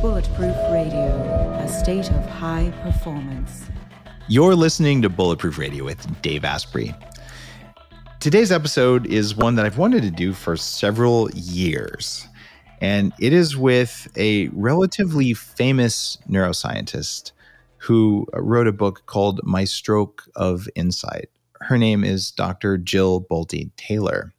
Bulletproof Radio, a state of high performance. You're listening to Bulletproof Radio with Dave Asprey. Today's episode is one that I've wanted to do for several years, and it is with a relatively famous neuroscientist who wrote a book called My Stroke of Insight. Her name is Dr. Jill Bolte Taylor.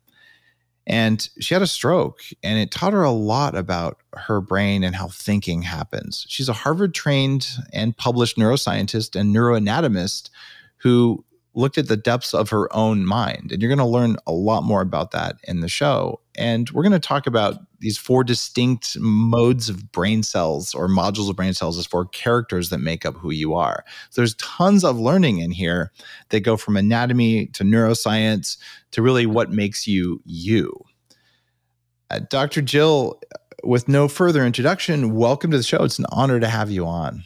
And she had a stroke, and it taught her a lot about her brain and how thinking happens. She's a Harvard trained and published neuroscientist and neuroanatomist who looked at the depths of her own mind. And you're going to learn a lot more about that in the show. And we're going to talk about these four distinct modes of brain cells or modules of brain cells as four characters that make up who you are. So there's tons of learning in here that go from anatomy to neuroscience to really what makes you you. Uh, Dr. Jill, with no further introduction, welcome to the show. It's an honor to have you on.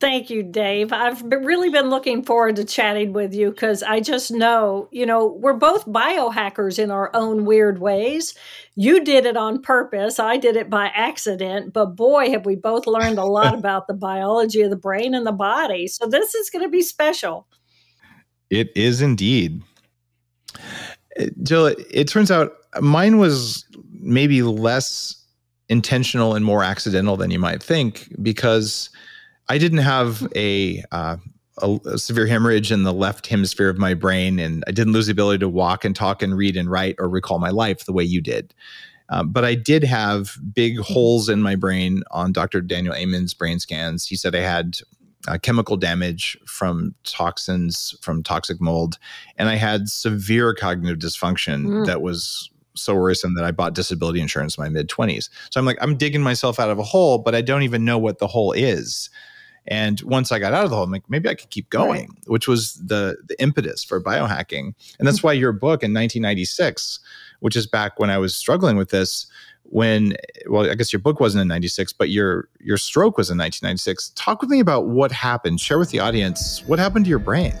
Thank you, Dave. I've really been looking forward to chatting with you because I just know, you know, we're both biohackers in our own weird ways. You did it on purpose, I did it by accident, but boy, have we both learned a lot about the biology of the brain and the body. So this is going to be special. It is indeed. Uh, Jill, it, it turns out mine was maybe less intentional and more accidental than you might think because I didn't have a, uh, a, a, severe hemorrhage in the left hemisphere of my brain, and I didn't lose the ability to walk and talk and read and write or recall my life the way you did. Um, but I did have big holes in my brain on Dr. Daniel Amen's brain scans. He said I had uh, chemical damage from toxins from toxic mold, and I had severe cognitive dysfunction mm. that was so worrisome that I bought disability insurance in my mid 20s. So I'm like, I'm digging myself out of a hole, but I don't even know what the hole is. And once I got out of the hole, I'm like, maybe I could keep going, right. which was the the impetus for biohacking. And that's why your book in 1996, which is back when I was struggling with this, when well, I guess your book wasn't in 96, but your your stroke was in 1996. Talk with me about what happened. Share with the audience what happened to your brain.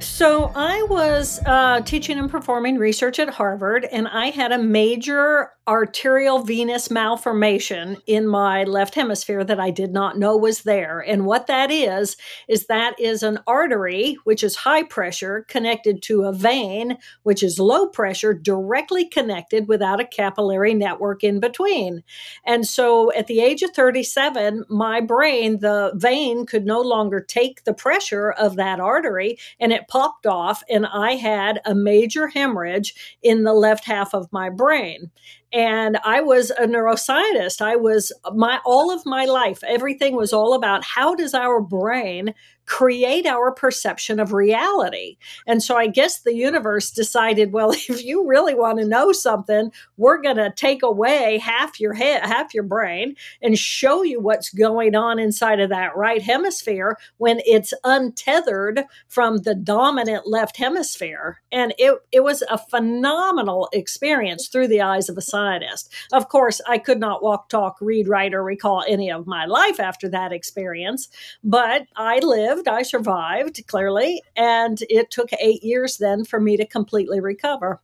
So I was uh, teaching and performing research at Harvard, and I had a major arterial venous malformation in my left hemisphere that I did not know was there. And what that is, is that is an artery, which is high pressure, connected to a vein, which is low pressure, directly connected without a capillary network in between. And so at the age of 37, my brain, the vein could no longer take the pressure of that artery, and it popped off, and I had a major hemorrhage in the left half of my brain and I was a neuroscientist. I was my all of my life, everything was all about how does our brain create our perception of reality. And so I guess the universe decided, well, if you really want to know something, we're going to take away half your head, half your brain and show you what's going on inside of that right hemisphere when it's untethered from the dominant left hemisphere. And it, it was a phenomenal experience through the eyes of a scientist. Of course, I could not walk, talk, read, write, or recall any of my life after that experience, but I lived lived, I survived clearly, and it took eight years then for me to completely recover.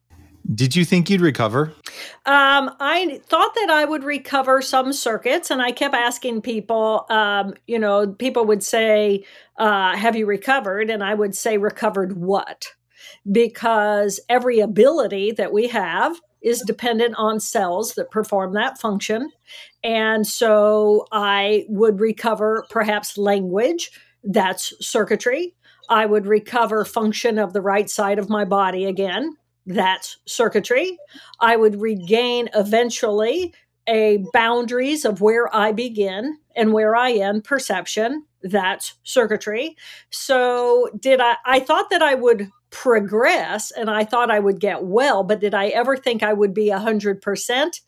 Did you think you'd recover? Um, I thought that I would recover some circuits, and I kept asking people. Um, you know, people would say, uh, "Have you recovered?" And I would say, "Recovered what?" Because every ability that we have is dependent on cells that perform that function. And so I would recover perhaps language, that's circuitry. I would recover function of the right side of my body again. That's circuitry. I would regain eventually a boundaries of where I begin and where I end perception. That's circuitry. So did I I thought that I would progress and I thought I would get well, but did I ever think I would be a hundred percent?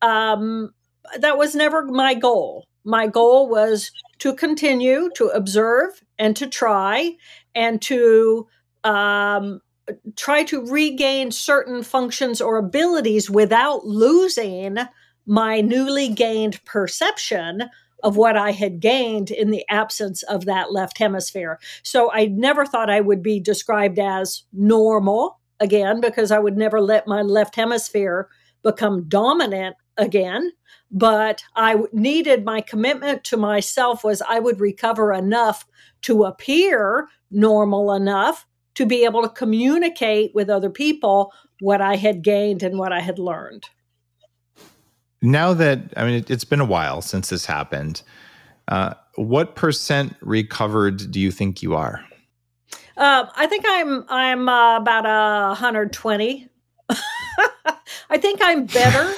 Um that was never my goal my goal was to continue to observe and to try and to um, try to regain certain functions or abilities without losing my newly gained perception of what I had gained in the absence of that left hemisphere. So I never thought I would be described as normal again because I would never let my left hemisphere become dominant again but I needed my commitment to myself was I would recover enough to appear normal enough to be able to communicate with other people what I had gained and what I had learned. Now that I mean, it, has been a while since this happened. Uh, what percent recovered do you think you are? Uh, I think I'm I'm uh, about a 120. I think I'm better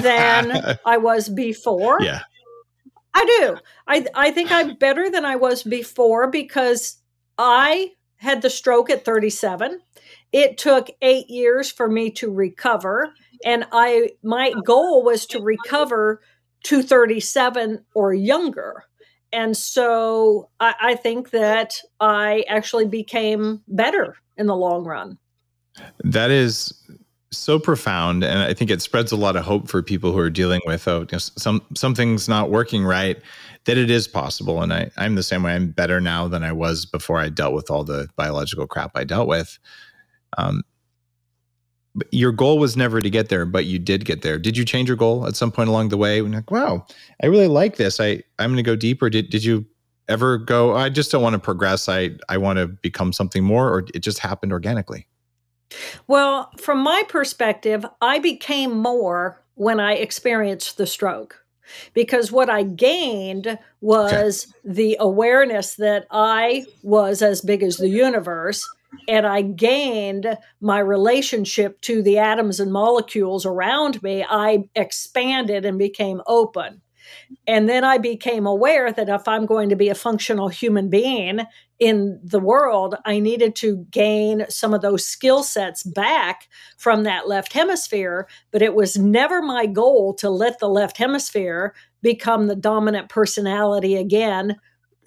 than I was before. Yeah. I do. I I think I'm better than I was before because I had the stroke at 37. It took 8 years for me to recover and I my goal was to recover to 37 or younger. And so I, I think that I actually became better in the long run. That is so profound and i think it spreads a lot of hope for people who are dealing with oh you know, some something's not working right that it is possible and I, i'm the same way i'm better now than i was before i dealt with all the biological crap i dealt with. Um, your goal was never to get there but you did get there. Did you change your goal at some point along the way when like wow i really like this. I i'm going to go deeper. Did, did you ever go i just don't want to progress. I i want to become something more or it just happened organically well, from my perspective, I became more when I experienced the stroke because what I gained was okay. the awareness that I was as big as the universe. And I gained my relationship to the atoms and molecules around me. I expanded and became open. And then I became aware that if I'm going to be a functional human being in the world, I needed to gain some of those skill sets back from that left hemisphere. But it was never my goal to let the left hemisphere become the dominant personality again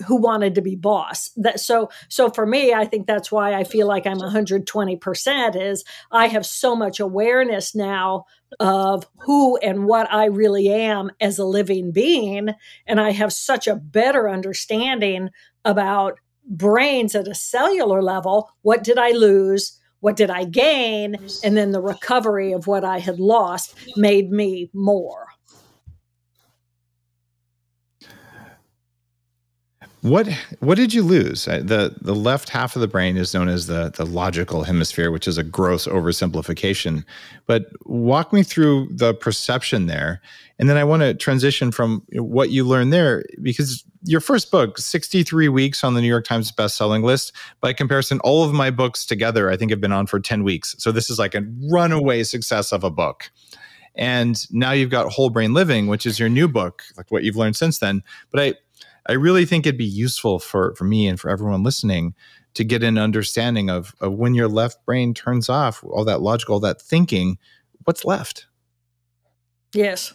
who wanted to be boss that so so for me i think that's why i feel like i'm 120% is i have so much awareness now of who and what i really am as a living being and i have such a better understanding about brains at a cellular level what did i lose? What did i gain? And then the recovery of what i had lost made me more What what did you lose? The the left half of the brain is known as the the logical hemisphere, which is a gross oversimplification. But walk me through the perception there, and then I want to transition from what you learned there because your first book, 63 weeks on the New York Times best-selling list. By comparison, all of my books together, I think, have been on for 10 weeks. So this is like a runaway success of a book. And now you've got Whole Brain Living, which is your new book, like what you've learned since then. But I I really think it'd be useful for for me and for everyone listening to get an understanding of, of when your left brain turns off, all that logical, all that thinking, what's left? Yes.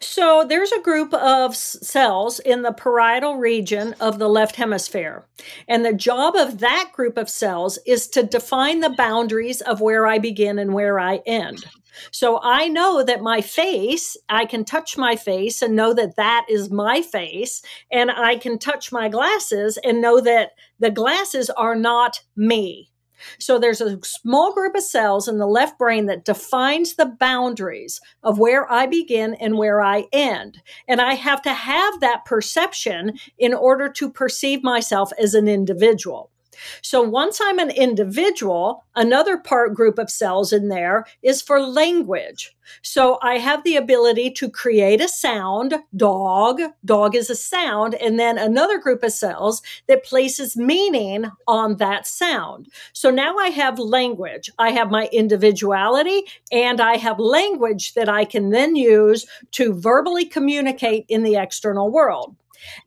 So there's a group of cells in the parietal region of the left hemisphere. And the job of that group of cells is to define the boundaries of where I begin and where I end. So I know that my face, I can touch my face and know that that is my face. And I can touch my glasses and know that the glasses are not me. So there's a small group of cells in the left brain that defines the boundaries of where I begin and where I end. And I have to have that perception in order to perceive myself as an individual. So once I'm an individual, another part group of cells in there is for language. So I have the ability to create a sound, dog, dog is a sound, and then another group of cells that places meaning on that sound. So now I have language. I have my individuality and I have language that I can then use to verbally communicate in the external world.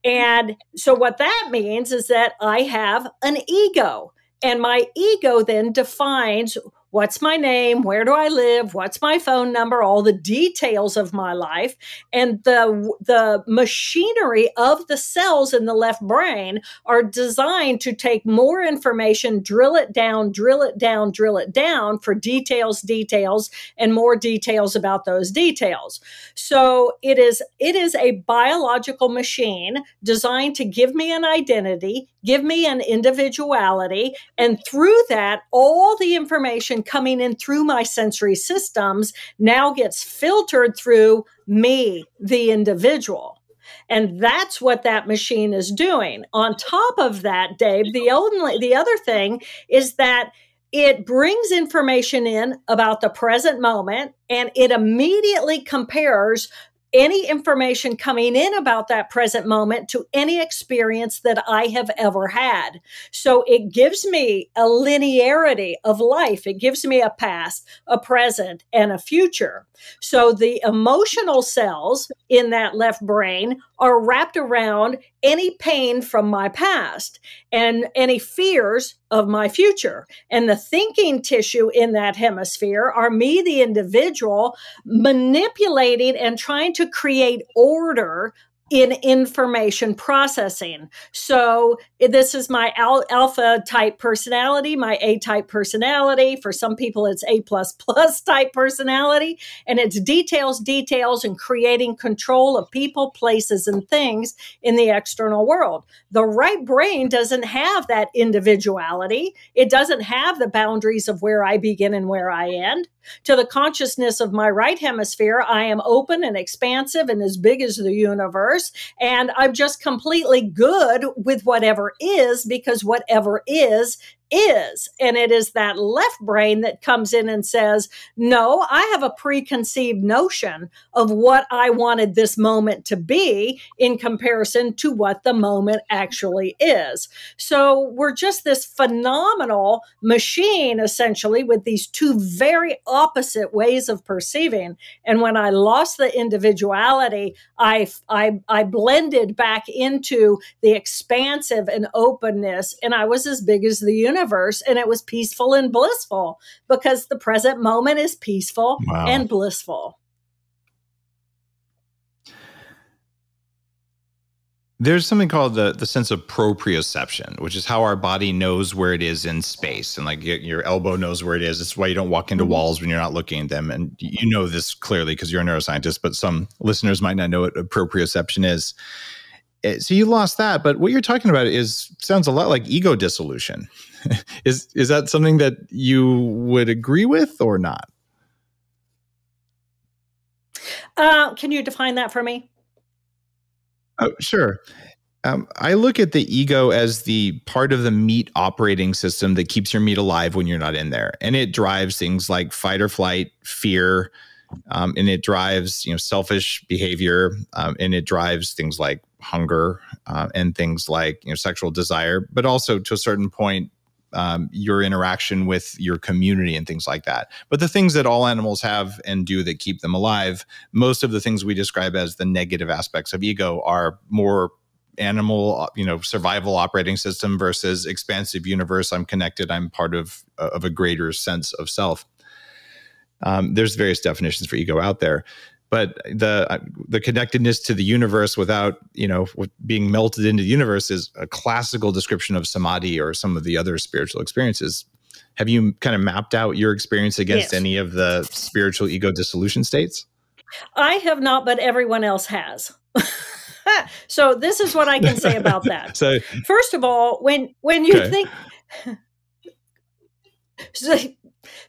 And so what that means is that I have an ego. And my ego then defines what's my name? Where do i live? What's my phone number? All the details of my life. And the the machinery of the cells in the left brain are designed to take more information drill it down drill it down drill it down for details details and more details about those details. So it is it is a biological machine designed to give me an identity give me an individuality and through that all the information coming in through my sensory systems now gets filtered through me, the individual. And that's what that machine is doing. On top of that, Dave, the only the other thing is that it brings information in about the present moment and it immediately compares any information coming in about that present moment to any experience that I have ever had. So it gives me a linearity of life. It gives me a past, a present, and a future. So the emotional cells in that left brain are wrapped around any pain from my past and any fears of my future. And the thinking tissue in that hemisphere are me, the individual, manipulating and trying to create order in information processing. So this is my al- alpha type personality, my A type personality. For some people, it's A plus plus type personality, and it's details, details, and creating control of people, places, and things in the external world. The right brain doesn't have that individuality. It doesn't have the boundaries of where I begin and where I end. To the consciousness of my right hemisphere, I am open and expansive and as big as the universe. And I'm just completely good with whatever is because whatever is is. And it is that left brain that comes in and says, No, I have a preconceived notion of what I wanted this moment to be in comparison to what the moment actually is. So we're just this phenomenal machine, essentially, with these two very opposite ways of perceiving. And when I lost the individuality, I, I, I blended back into the expansive and openness, and I was as big as the universe universe and it was peaceful and blissful because the present moment is peaceful wow. and blissful. There's something called the, the sense of proprioception, which is how our body knows where it is in space. And like your elbow knows where it is. It's why you don't walk into mm-hmm. walls when you're not looking at them. And you know this clearly because you're a neuroscientist, but some listeners might not know what proprioception is. Eh, so you lost that, but what you're talking about is sounds a lot like ego dissolution. is is that something that you would agree with or not? Uh, can you define that for me? Oh, sure. Um, I look at the ego as the part of the meat operating system that keeps your meat alive when you're not in there, and it drives things like fight or flight, fear, um, and it drives you know selfish behavior, um, and it drives things like hunger uh, and things like you know sexual desire, but also to a certain point um, your interaction with your community and things like that. But the things that all animals have and do that keep them alive, most of the things we describe as the negative aspects of ego are more animal uh, you know survival operating system versus expansive universe. I'm connected. I'm part of of a greater sense of self. Um, there's various definitions for ego out there but the uh, the connectedness to the universe without you know being melted into the universe is a classical description of samadhi or some of the other spiritual experiences have you kind of mapped out your experience against yes. any of the spiritual ego dissolution states i have not but everyone else has so this is what i can say about that so first of all when when you okay. think so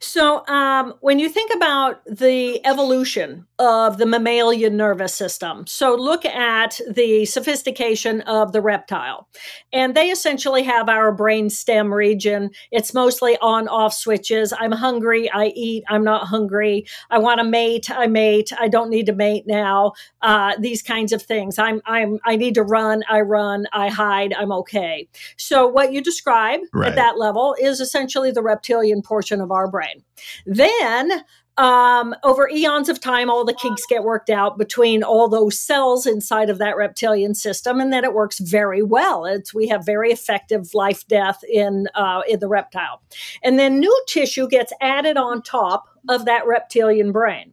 so, um, when you think about the evolution of the mammalian nervous system, so look at the sophistication of the reptile, and they essentially have our brain stem region. It's mostly on off switches. I'm hungry, I eat. I'm not hungry. I want to mate, I mate. I don't need to mate now. Uh, these kinds of things. I'm, I'm, I need to run, I run, I hide, I'm okay. So, what you describe right. at that level is essentially the reptilian portion of our brain. Then um, over eons of time, all the kinks get worked out between all those cells inside of that reptilian system, and then it works very well. It's we have very effective life death in uh, in the reptile, and then new tissue gets added on top of that reptilian brain.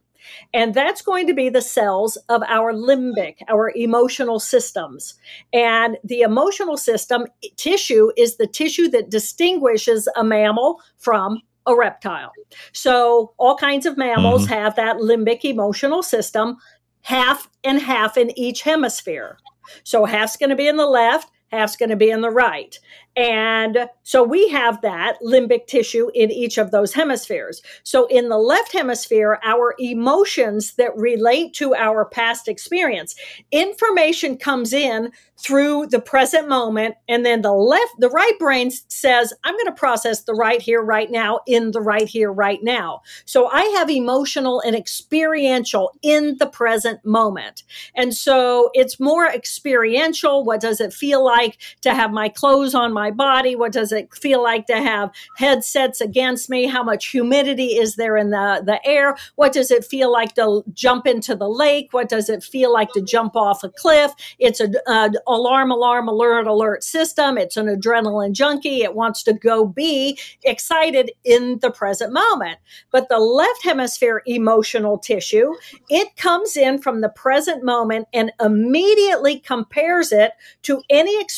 And that's going to be the cells of our limbic, our emotional systems. And the emotional system tissue is the tissue that distinguishes a mammal from a reptile. So all kinds of mammals mm-hmm. have that limbic emotional system, half and half in each hemisphere. So half's going to be in the left, half's going to be in the right. And so we have that limbic tissue in each of those hemispheres. So in the left hemisphere, our emotions that relate to our past experience, information comes in through the present moment. And then the left, the right brain says, I'm going to process the right here, right now, in the right here, right now. So I have emotional and experiential in the present moment. And so it's more experiential. What does it feel like to have my clothes on my body? What does it feel like to have headsets against me? How much humidity is there in the, the air? What does it feel like to jump into the lake? What does it feel like to jump off a cliff? It's a, a alarm, alarm, alert, alert system. It's an adrenaline junkie. It wants to go be excited in the present moment. But the left hemisphere emotional tissue, it comes in from the present moment and immediately compares it to any experience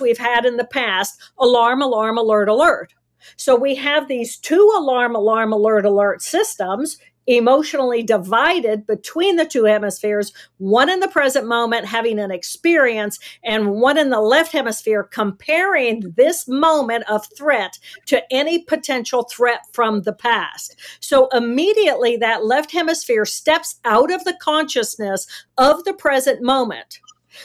we've had in the past alarm, alarm, alert, alert. So we have these two alarm, alarm, alert, alert systems emotionally divided between the two hemispheres, one in the present moment having an experience, and one in the left hemisphere comparing this moment of threat to any potential threat from the past. So immediately that left hemisphere steps out of the consciousness of the present moment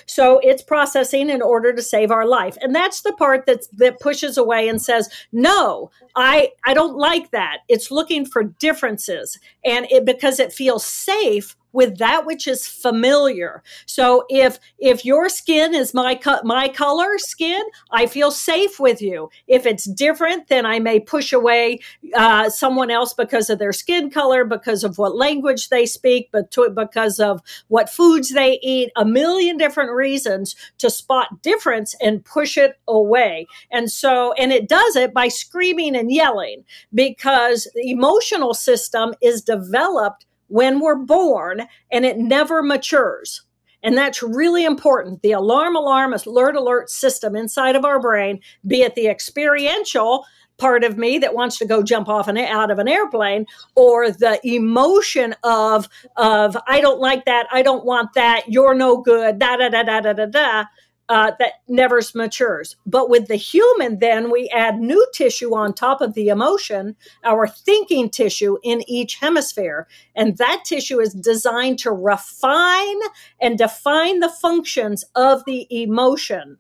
so it's processing in order to save our life. And that's the part that's, that pushes away and says, no, I, I don't like that. It's looking for differences. And it, because it feels safe, with that which is familiar. So if if your skin is my co- my color skin, I feel safe with you. If it's different, then I may push away uh, someone else because of their skin color, because of what language they speak, but to, because of what foods they eat. A million different reasons to spot difference and push it away. And so, and it does it by screaming and yelling because the emotional system is developed when we're born and it never matures. And that's really important. The alarm, alarm, alert, alert system inside of our brain, be it the experiential part of me that wants to go jump off and out of an airplane or the emotion of of I don't like that, I don't want that, you're no good, da da da da da da da uh, that never matures. But with the human, then we add new tissue on top of the emotion, our thinking tissue in each hemisphere. And that tissue is designed to refine and define the functions of the emotion.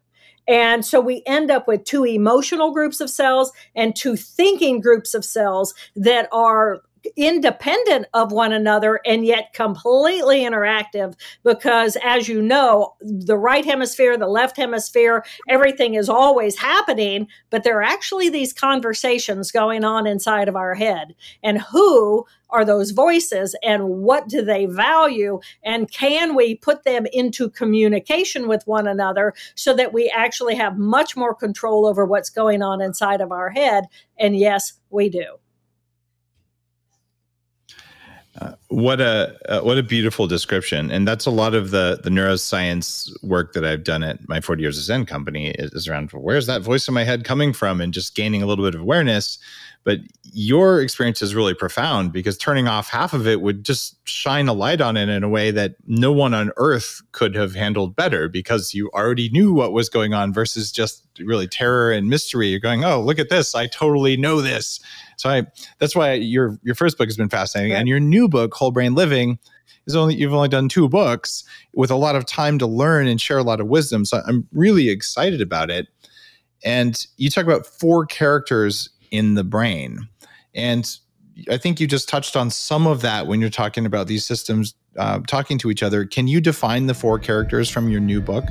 And so we end up with two emotional groups of cells and two thinking groups of cells that are independent of one another and yet completely interactive because as you know the right hemisphere the left hemisphere everything is always happening but there are actually these conversations going on inside of our head. And who are those voices and what do they value? And can we put them into communication with one another so that we actually have much more control over what's going on inside of our head? And yes we do what a uh, what a beautiful description, and that's a lot of the the neuroscience work that I've done at my 40 years of Zen company is, is around where's that voice in my head coming from, and just gaining a little bit of awareness. But your experience is really profound because turning off half of it would just shine a light on it in a way that no one on earth could have handled better because you already knew what was going on versus just really terror and mystery. You're going, oh, look at this. I totally know this. So I that's why your your first book has been fascinating. Right. And your new book, Whole Brain Living, is only you've only done two books with a lot of time to learn and share a lot of wisdom. So I'm really excited about it. And you talk about four characters in the brain. And I think you just touched on some of that when you're talking about these systems uh, talking to each other. Can you define the four characters from your new book?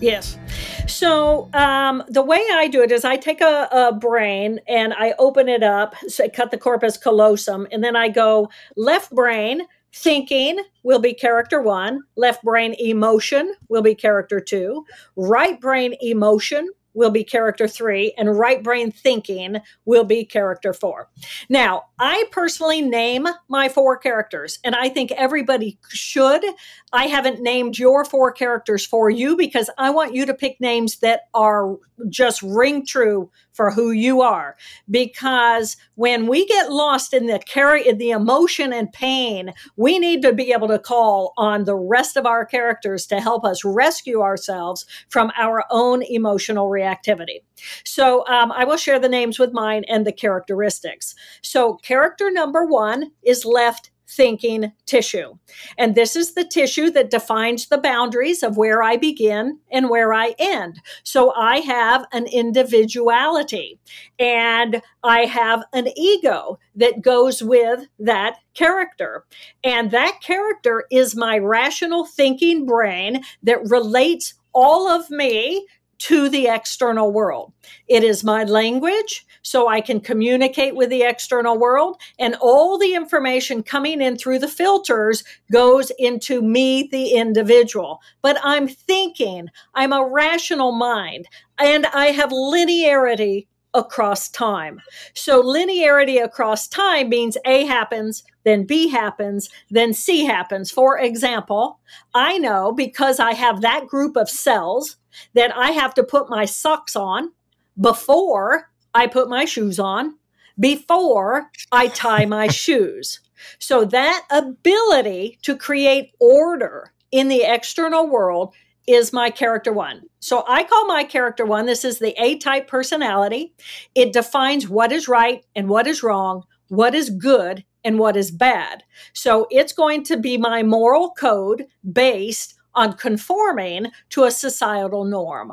Yes. So um, the way I do it is I take a, a, brain and I open it up, so cut the corpus callosum, and then I go left brain thinking will be character one, left brain emotion will be character two, right brain emotion will be character three, and right brain thinking will be character four. Now, I personally name my four characters, and I think everybody should. I haven't named your four characters for you because I want you to pick names that are just ring true for who you are. Because when we get lost in the carry in the emotion and pain we need to be able to call on the rest of our characters to help us rescue ourselves from our own emotional reactivity. So um, i will share the names with mine and the characteristics. So character number one is left thinking tissue. And this is the tissue that defines the boundaries of where I begin and where I end. So I have an individuality and I have an ego that goes with that character. And that character is my rational thinking brain that relates all of me to the external world. It is my language, so I can communicate with the external world, and all the information coming in through the filters goes into me, the individual. But I'm thinking, I'm a rational mind, and I have linearity across time. So linearity across time means A happens, then B happens, then C happens. For example, I know because I have that group of cells that I have to put my socks on before I put my shoes on, before I tie my shoes. So that ability to create order in the external world is my character one. So I call my character one. This is the A type personality. It defines what is right and what is wrong, what is good and what is bad. So it's going to be my moral code based on conforming to a societal norm.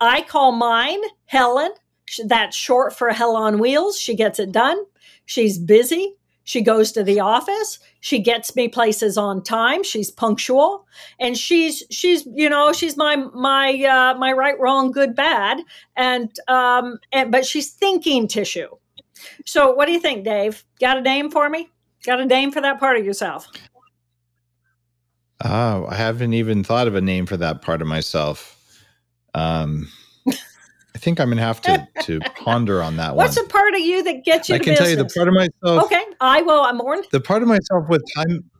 I call mine Helen. That's short for Hell on Wheels. She gets it done. She's busy. She goes to the office. She gets me places on time. She's punctual, and she's she's you know she's my my uh, my right, wrong, good, bad, and um and but she's thinking tissue. So what do you think, Dave? Got a name for me? Got a name for that part of yourself? Oh, I haven't even thought of a name for that part of myself. Um, think I'm gonna have to to ponder on that What's one. What's the part of you that gets you? I to can tell you the part of myself. Okay, I will. I'm more. The part of myself with time.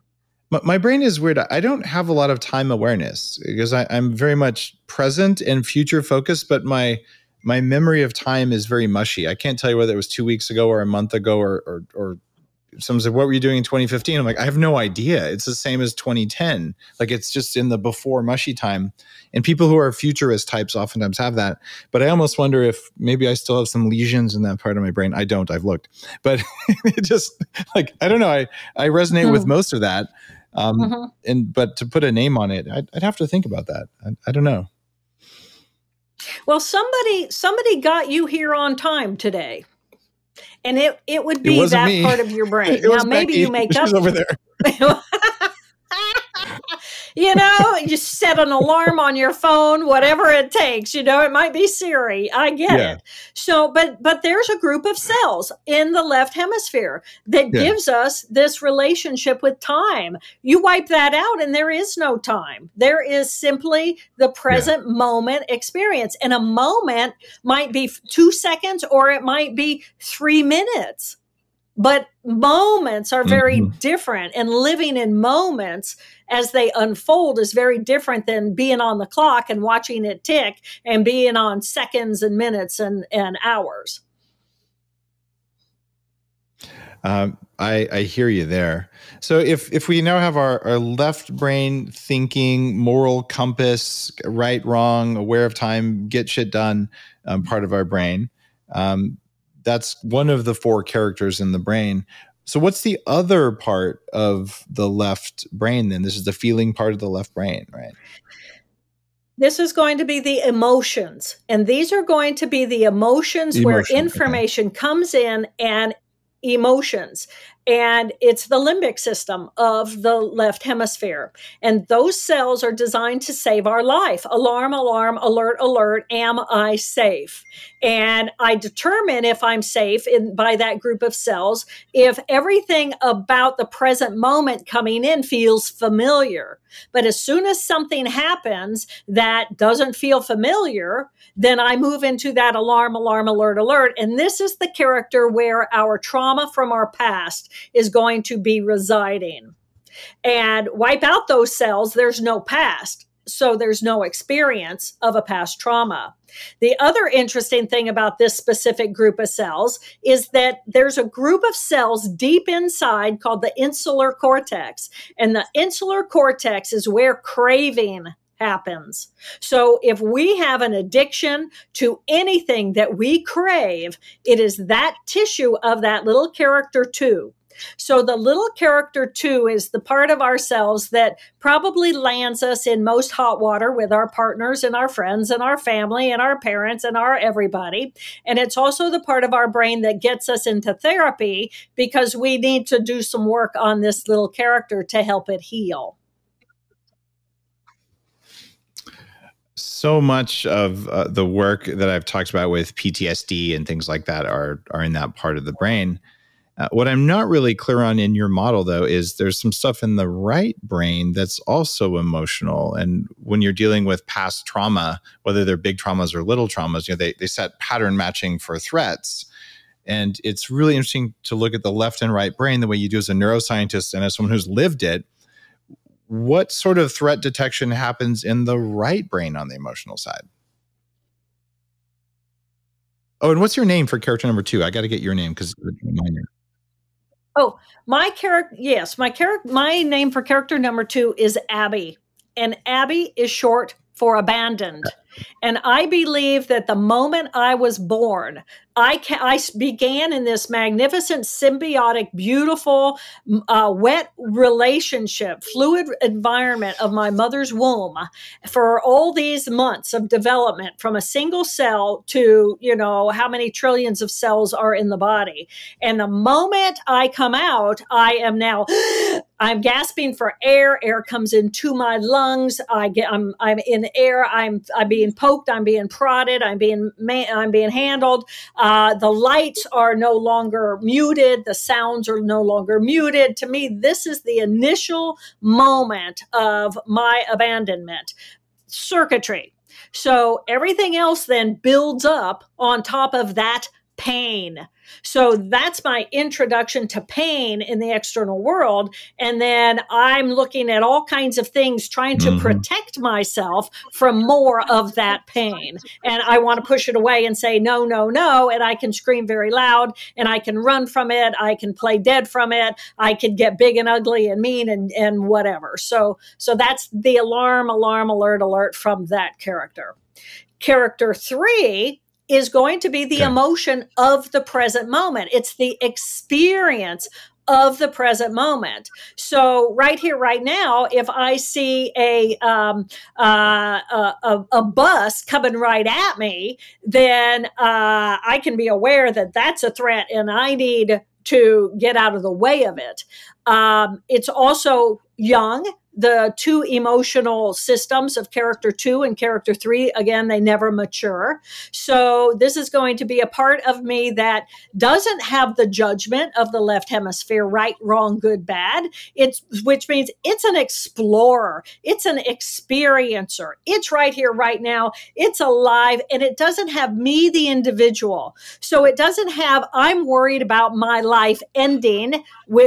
My, my brain is weird. I don't have a lot of time awareness because I, I'm very much present and future focused, but my my memory of time is very mushy. I can't tell you whether it was two weeks ago or a month ago or or, or someone said, "What were you doing in 2015?" I'm like, I have no idea. It's the same as 2010. Like it's just in the before mushy time. And people who are futurist types oftentimes have that. But I almost wonder if maybe I still have some lesions in that part of my brain. I don't. I've looked, but it just like I don't know. I I resonate with Hmm. most of that. Um, Mhm. And but to put a name on it, I'd, I'd have to think about that. I, I don't know. Well, somebody somebody got you here on time today. And it, it would be wasn't that me. part of your brain. Now maybe Becky. you make She up over there. you know, you set an alarm on your phone, whatever it takes. You know, it might be Siri. I get Yeah. it. So, but but there's a group of cells in the left hemisphere that Yeah. gives us this relationship with time. You wipe that out, and there is no time. There is simply the present moment experience, and a moment might be two seconds, or it might be three minutes but moments are very Mhm. different and living in moments as they unfold is very different than being on the clock and watching it tick and being on seconds and minutes and, and hours Um, I, I hear you there. So if if we now have our, our left brain thinking, moral compass, right, wrong, aware of time, get shit done, um, part of our brain, um, that's one of the four characters in the brain. So what's the other part of the left brain then? This is the feeling part of the left brain, right? this is going to be the emotions and these are going to be the emotions where Emotion, okay. information comes in and emotions and it's the limbic system of the left hemisphere. And those cells are designed to save our life. Alarm alarm alert alert am i safe? And i determine if i'm safe in by that group of cells. If everything about the present moment coming in feels familiar but as soon as something happens that doesn't feel familiar, then I move into that alarm, alarm, alert, alert. And this is the character where our trauma from our past is going to be residing. And wipe out those cells, there's no past. so there's no experience of a past trauma. The other interesting thing about this specific group of cells is that there's a group of cells deep inside called the insular cortex. And the insular cortex is where craving happens. So if we have an addiction to anything that we crave, it is that tissue of that little character two. So the little character two is the part of ourselves that probably lands us in most hot water with our partners and our friends and our family and our parents and our everybody. And it's also the part of our brain that gets us into therapy because we need to do some work on this little character to help it heal. so much of uh, the work that I've talked about with PTSD and things like that are are in that part of the brain. Uh, what I'm not really clear on in your model, though, is there's some stuff in the right brain that's also emotional. And when you're dealing with past trauma, whether they're big traumas or little traumas, you know, they, they set pattern matching for threats. And it's really interesting to look at the left and right brain the way you do as a neuroscientist and as someone who's lived it what sort of threat detection happens in the right brain on the emotional side? Oh, and what's your name for character number two? I got to get your name because. Oh, my character. Yes, my character. My name for character number two is Abby, and Abby is short for abandoned. And I believe that the moment I was born, I, I began in this magnificent, symbiotic, beautiful, uh, wet relationship, fluid environment of my mother's womb for all these months of development from a single cell to, you know, how many trillions of cells are in the body. And the moment I come out, I am now, I'm gasping for air. Air comes into my lungs. I get, I'm, I'm in air. I'm, I'm being poked. I'm being prodded. I'm being, Man, I'm being handled. Uh, the lights are no longer muted. The sounds are no longer muted. To me, this is the initial moment of my abandonment. Circuitry. So everything else then builds up on top of that pain. So that's my introduction to pain in the external world. And then I'm looking at all kinds of things trying to mm-hmm. protect myself from more of that pain. And I want to push it away and say, no, no, no. And I can scream very loud and I can run from it. I can play dead from it. I can get big and ugly and mean and, and whatever. So, so that's the alarm, alarm, alert, alert from that character. Character three is going to be the okay. emotion of the present moment. It's the experience of the present moment. So right here, right now, if I see a um, uh, a, a, bus coming right at me, then uh, I can be aware that that's a threat, and I need to get out of the way of it. Um, it's also young the two emotional systems of character two and character three, again, they never mature. So this is going to be a part of me that doesn't have the judgment of the left hemisphere, right, wrong, good, bad. It's, which means it's an explorer. It's an experiencer. It's right here, right now. It's alive and it doesn't have me, the individual. So it doesn't have, I'm worried about my life ending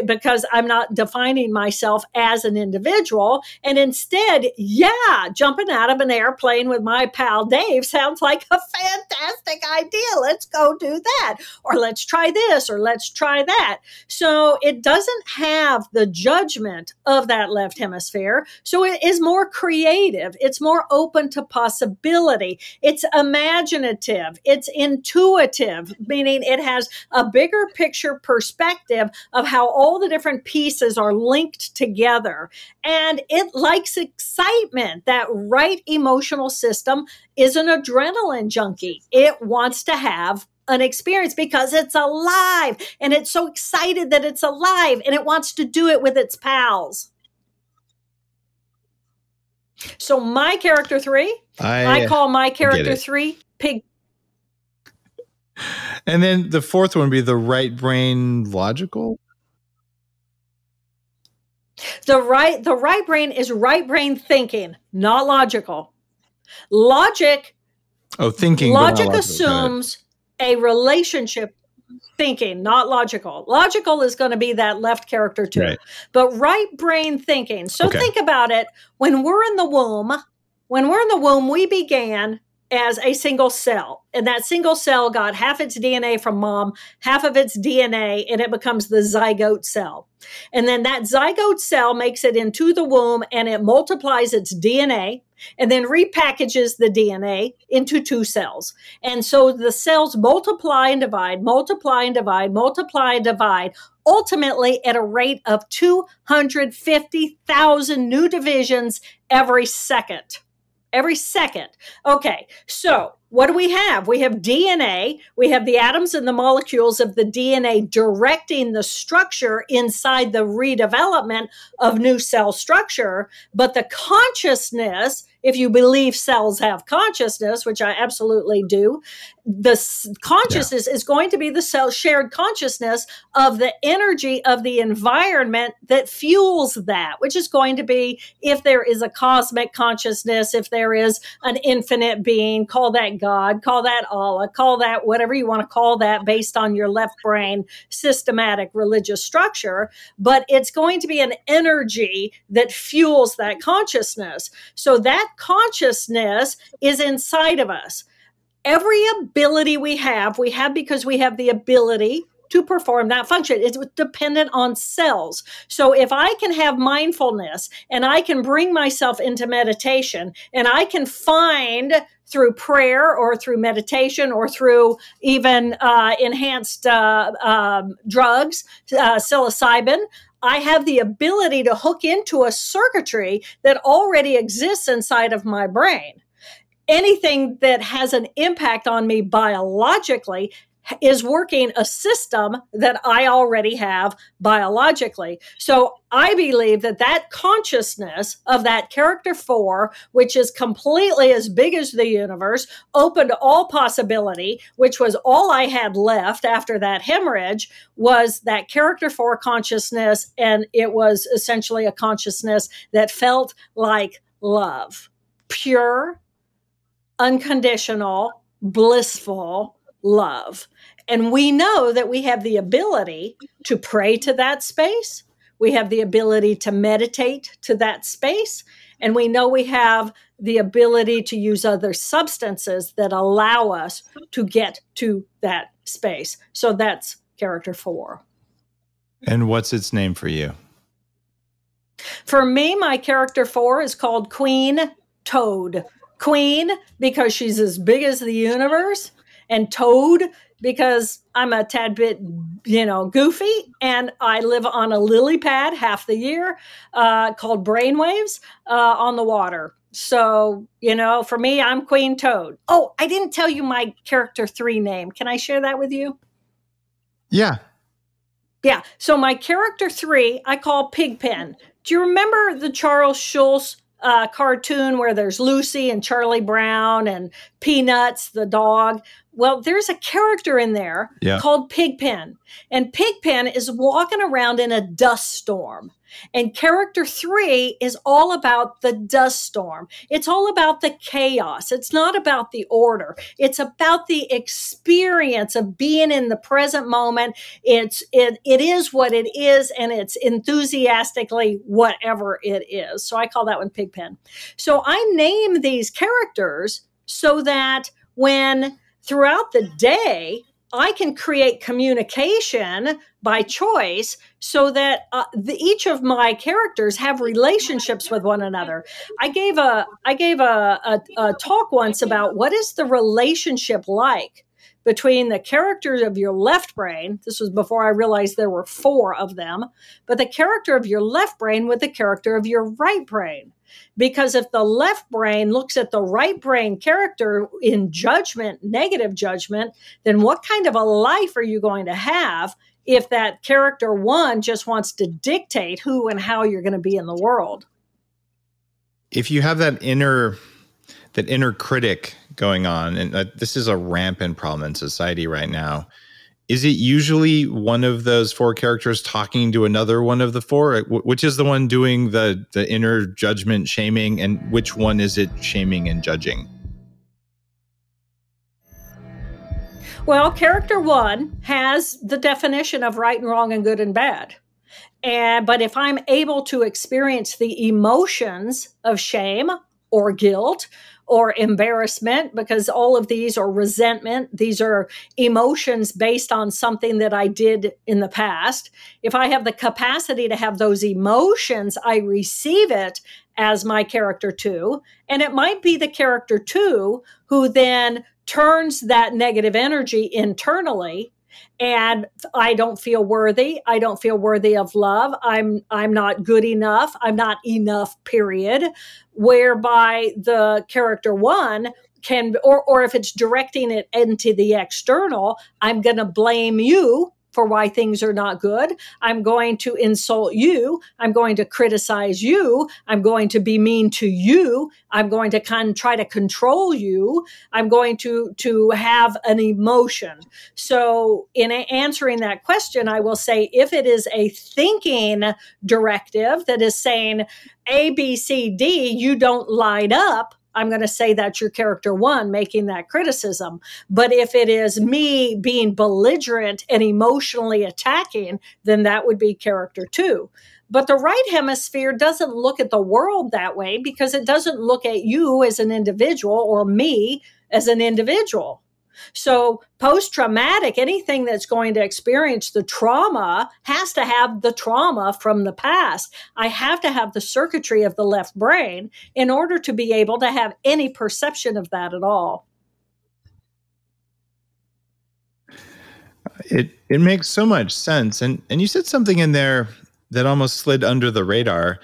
because I'm not defining myself as an individual and instead, yeah, jumping out of an airplane with my pal Dave sounds like a fantastic idea. Let's go do that. Or let's try this or let's try that. So it doesn't have the judgment of that left hemisphere. So it is more creative. It's more open to possibility. It's imaginative. It's intuitive, meaning it has a bigger picture perspective of how all the different pieces are linked together. And and it likes excitement. That right emotional system is an adrenaline junkie. It wants to have an experience because it's alive and it's so excited that it's alive and it wants to do it with its pals. So my character three, I, I call my character three pig. And then the fourth one would be the right brain logical. The right the right brain is right brain thinking, not logical. Logic Oh, thinking. Logic assumes a relationship thinking, not logical. Logical is going to be that left character too. Right. But right brain thinking. So okay. think about it. When we're in the womb, when we're in the womb, we began as a single cell. And that single cell got half its DNA from mom, half of its DNA, and it becomes the zygote cell. And then that zygote cell makes it into the womb and it multiplies its DNA and then repackages the DNA into two cells. And so the cells multiply and divide, multiply and divide, multiply and divide, ultimately at a rate of 250,000 new divisions every second every second. Okay, so what do we have? We have DNA. We have the atoms and the molecules of the DNA directing the structure inside the redevelopment of new cell structure. But the consciousness if you believe cells have consciousness, which I absolutely do, the consciousness yeah. is going to be the cell shared consciousness of the energy of the environment that fuels that, which is going to be if there is a cosmic consciousness, if there is an infinite being, call that God, call that Allah, call that whatever you want to call that based on your left brain systematic religious structure. But it's going to be an energy that fuels that consciousness. So that consciousness is inside of us. Every ability we have, we have because we have the ability to perform that function. It's dependent on cells. So if I can have mindfulness and I can bring myself into meditation and I can find through prayer or through meditation or through even uh, enhanced uh, um, drugs, uh, psilocybin, I have the ability to hook into a circuitry that already exists inside of my brain. Anything that has an impact on me biologically is working a system that I already have biologically. So I believe that that consciousness of that character four, which is completely as big as the universe, open to all possibility, which was all I had left after that hemorrhage, was that character four consciousness. And it was essentially a consciousness that felt like love, pure, unconditional, blissful love. And we know that we have the ability to pray to that space. We have the ability to meditate to that space. And we know we have the ability to use other substances that allow us to get to that space. So that's character four. And what's its name for you? For me, my character four is called Queen Toad. Queen, because she's as big as the universe, and Toad because I'm a tad bit, you know, goofy, and I live on a lily pad half the year uh, called Brainwaves uh, on the water. So, you know, for me, I'm Queen Toad. Oh, I didn't tell you my character three name. Can I share that with you? Yeah. Yeah. So my character three, I call Pigpen. Do you remember the Charles Schulz uh, cartoon where there's Lucy and Charlie Brown and Peanuts, the dog. Well, there's a character in there yeah. called Pigpen, and Pigpen is walking around in a dust storm. And character three is all about the dust storm. It's all about the chaos. It's not about the order. It's about the experience of being in the present moment. It's it it is what it is, and it's enthusiastically whatever it is. So I call that one Pigpen. So I name these characters so that when throughout the day I can create communication by choice so that uh, the, each of my characters have relationships with one another. I gave a I gave a, a, a talk once about what is the relationship like between the characters of your left brain. This was before I realized there were four of them, but the character of your left brain with the character of your right brain. Because if the left brain looks at the right brain character in judgment, negative judgment, then what kind of a life are you going to have if that character one just wants to dictate who and how you're going to be in the world? If you have that inner that inner critic going on, and uh, this is a rampant problem in society right now is it usually one of those four characters talking to another one of the four? Which is the one doing the the inner judgment shaming and which one is it shaming and judging? Well character one has the definition of right and wrong and good and bad. And but if i'm able to experience the emotions of shame or guilt or embarrassment because all of these are resentment. These are emotions based on something that I did in the past. If I have the capacity to have those emotions, I receive it as my character two. And it might be the character two who then turns that negative energy internally and I don't feel worthy. I don't feel worthy of love. I'm I'm not good enough. I'm not enough period. Whereby the character 1 can or or if it's directing it into the external, I'm going to blame you for why things are not good. I'm going to insult you. I'm going to criticize you. I'm going to be mean to you. I'm going to kind of try to control you. I'm going to to have an emotion. So in answering that question, I will say if it is a thinking directive that is saying A, B, C, D, you don't line up, I'm going to say that's your character one making that criticism. But if it is me being belligerent and emotionally attacking, then that would be character two. But the right hemisphere doesn't look at the world that way because it doesn't look at you as an individual or me as an individual. So, post traumatic, anything that's going to experience the trauma has to have the trauma from the past. I have to have the circuitry of the left brain in order to be able to have any perception of that at all. It it makes so much sense. And and you said something in there that almost slid under the radar.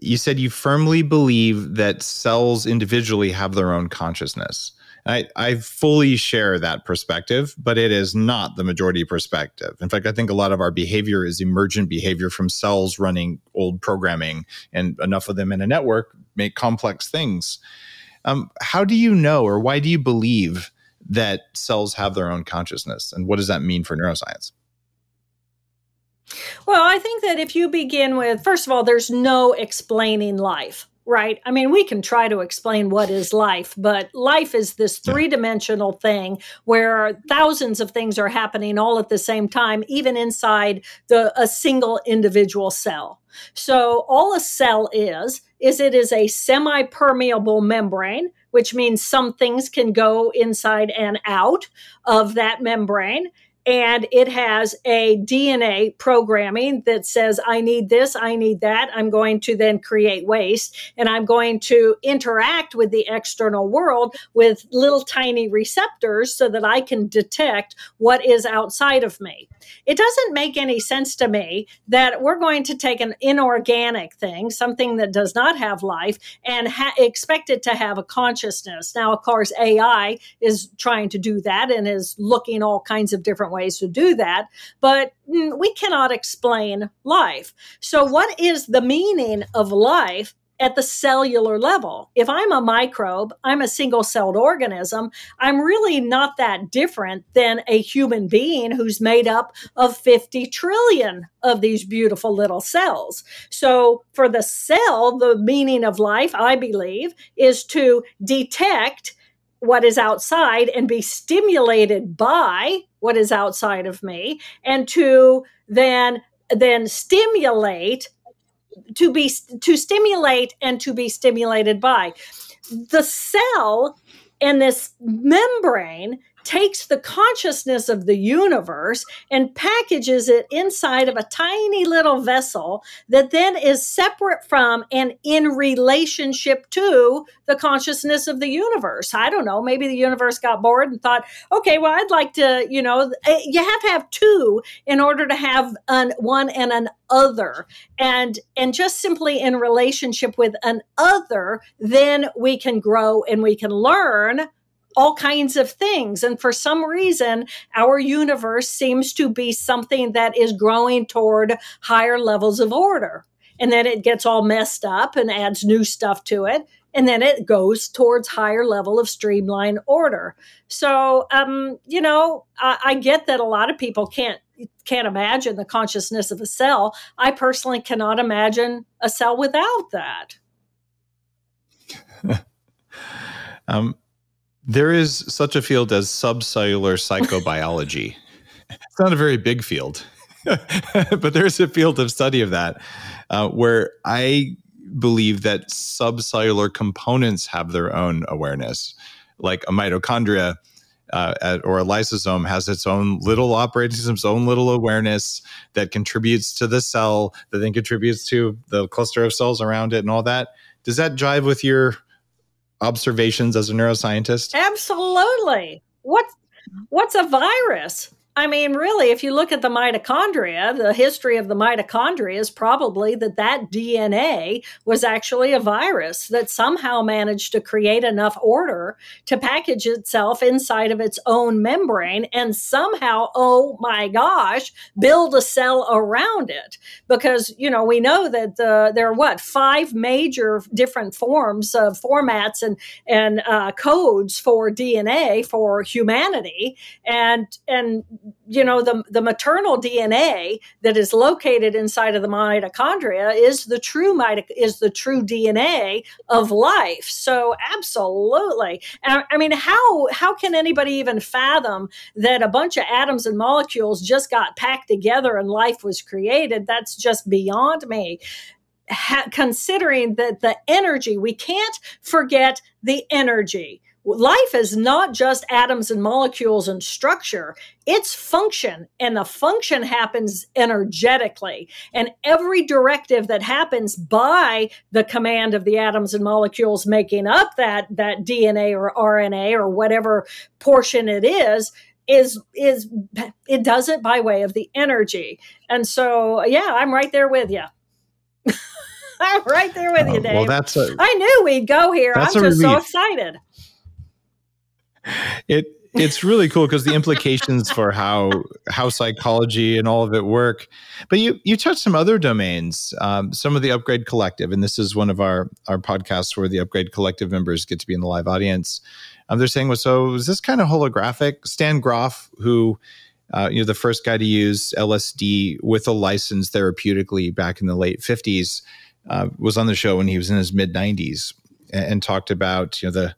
You said you firmly believe that cells individually have their own consciousness. I, I fully share that perspective, but it is not the majority perspective. In fact, I think a lot of our behavior is emergent behavior from cells running old programming, and enough of them in a network make complex things. Um, how do you know, or why do you believe that cells have their own consciousness? And what does that mean for neuroscience? Well, I think that if you begin with, first of all, there's no explaining life right? I mean, we can try to explain what is life, but life is this three dimensional thing where thousands of things are happening all at the same time, even inside the a single individual cell. So all a cell is is it is a semi-permeable membrane, which means some things can go inside and out of that membrane and it has a DNA programming that says, I need this, I need that. I'm going to then create waste and I'm going to interact with the external world with little tiny receptors so that I can detect what is outside of me. It doesn't make any sense to me that we're going to take an inorganic thing, something that does not have life, and ha- expect it to have a consciousness. Now, of course, AI is trying to do that and is looking all kinds of different ways to do that, but mm, we cannot explain life. So, what is the meaning of life? At the cellular level. If I'm a microbe, I'm a single celled organism, I'm really not that different than a human being who's made up of 50 trillion of these beautiful little cells. So, for the cell, the meaning of life, I believe, is to detect what is outside and be stimulated by what is outside of me and to then then stimulate to be to stimulate and to be stimulated by. The cell and this membrane takes the consciousness of the universe and packages it inside of a tiny little vessel that then is separate from and in relationship to the consciousness of the universe. I don't know, maybe the universe got bored and thought, okay, well, I'd like to, you know, eh, you have to have two in order to have an one and an other and and just simply in relationship with an other then we can grow and we can learn all kinds of things. And for some reason, our universe seems to be something that is growing toward higher levels of order. And then it gets all messed up and adds new stuff to it. And then it goes towards higher level of streamline order. So, um, you know, I, I get that a lot of people can't can't imagine the consciousness of a cell. I personally cannot imagine a cell without that. um, there is such a field as subcellular psychobiology. it's not a very big field, but there's a field of study of that uh, where I believe that subcellular components have their own awareness, like a mitochondria uh, at, or a lysosome has its own little operating system, its own little awareness that contributes to the cell, that then contributes to the cluster of cells around it and all that. Does that jive with your observations as a neuroscientist? Absolutely. What what's a virus? I mean, really, if you look at the mitochondria, the history of the mitochondria is probably that that DNA was actually a virus that somehow managed to create enough order to package itself inside of its own membrane and somehow, oh my gosh, build a cell around it. Because, you know, we know that the, there are what, five major different forms of formats and, and uh, codes for DNA for humanity. And, and, you know the the maternal DNA that is located inside of the mitochondria is the true is the true DNA of life. So absolutely, I, I mean, how how can anybody even fathom that a bunch of atoms and molecules just got packed together and life was created? That's just beyond me. Ha- considering that the energy, we can't forget the energy life is not just atoms and molecules and structure. It's function and the function happens energetically. And every directive that happens by the command of the atoms and molecules making up that that dna or rna or whatever portion it is is is it does it by way of the energy. And so yeah i'm right there with you i'm right there with you dave well that's a, i knew we'd go here. i'm just relief. so excited it it's really cool because the implications for how how psychology and all of it work. But you you touched some other domains, um, some of the Upgrade Collective, and this is one of our our podcasts where the Upgrade Collective members get to be in the live audience. Um, they're saying, well, so is this kind of holographic? Stan Grof, who uh, you know the first guy to use LSD with a license therapeutically back in the late fifties, uh, was on the show when he was in his mid nineties and, and, talked about you know the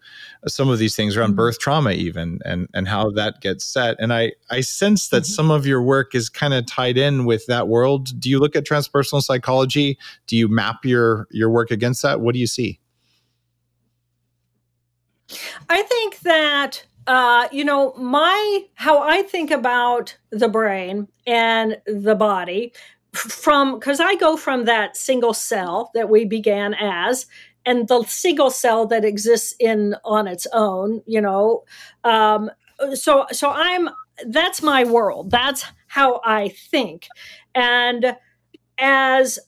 some of these things around mm-hmm. birth trauma even and and how that gets set. And i i sense that mm-hmm. some of your work is kind of tied in with that world. Do you look at transpersonal psychology? Do you map your your work against that? What do you see? I think that uh, you know my how i think about the brain and the body from because I go from that single cell that we began as and the single cell that exists in on its own you know um, so so i'm that's my world. That's how i think. And as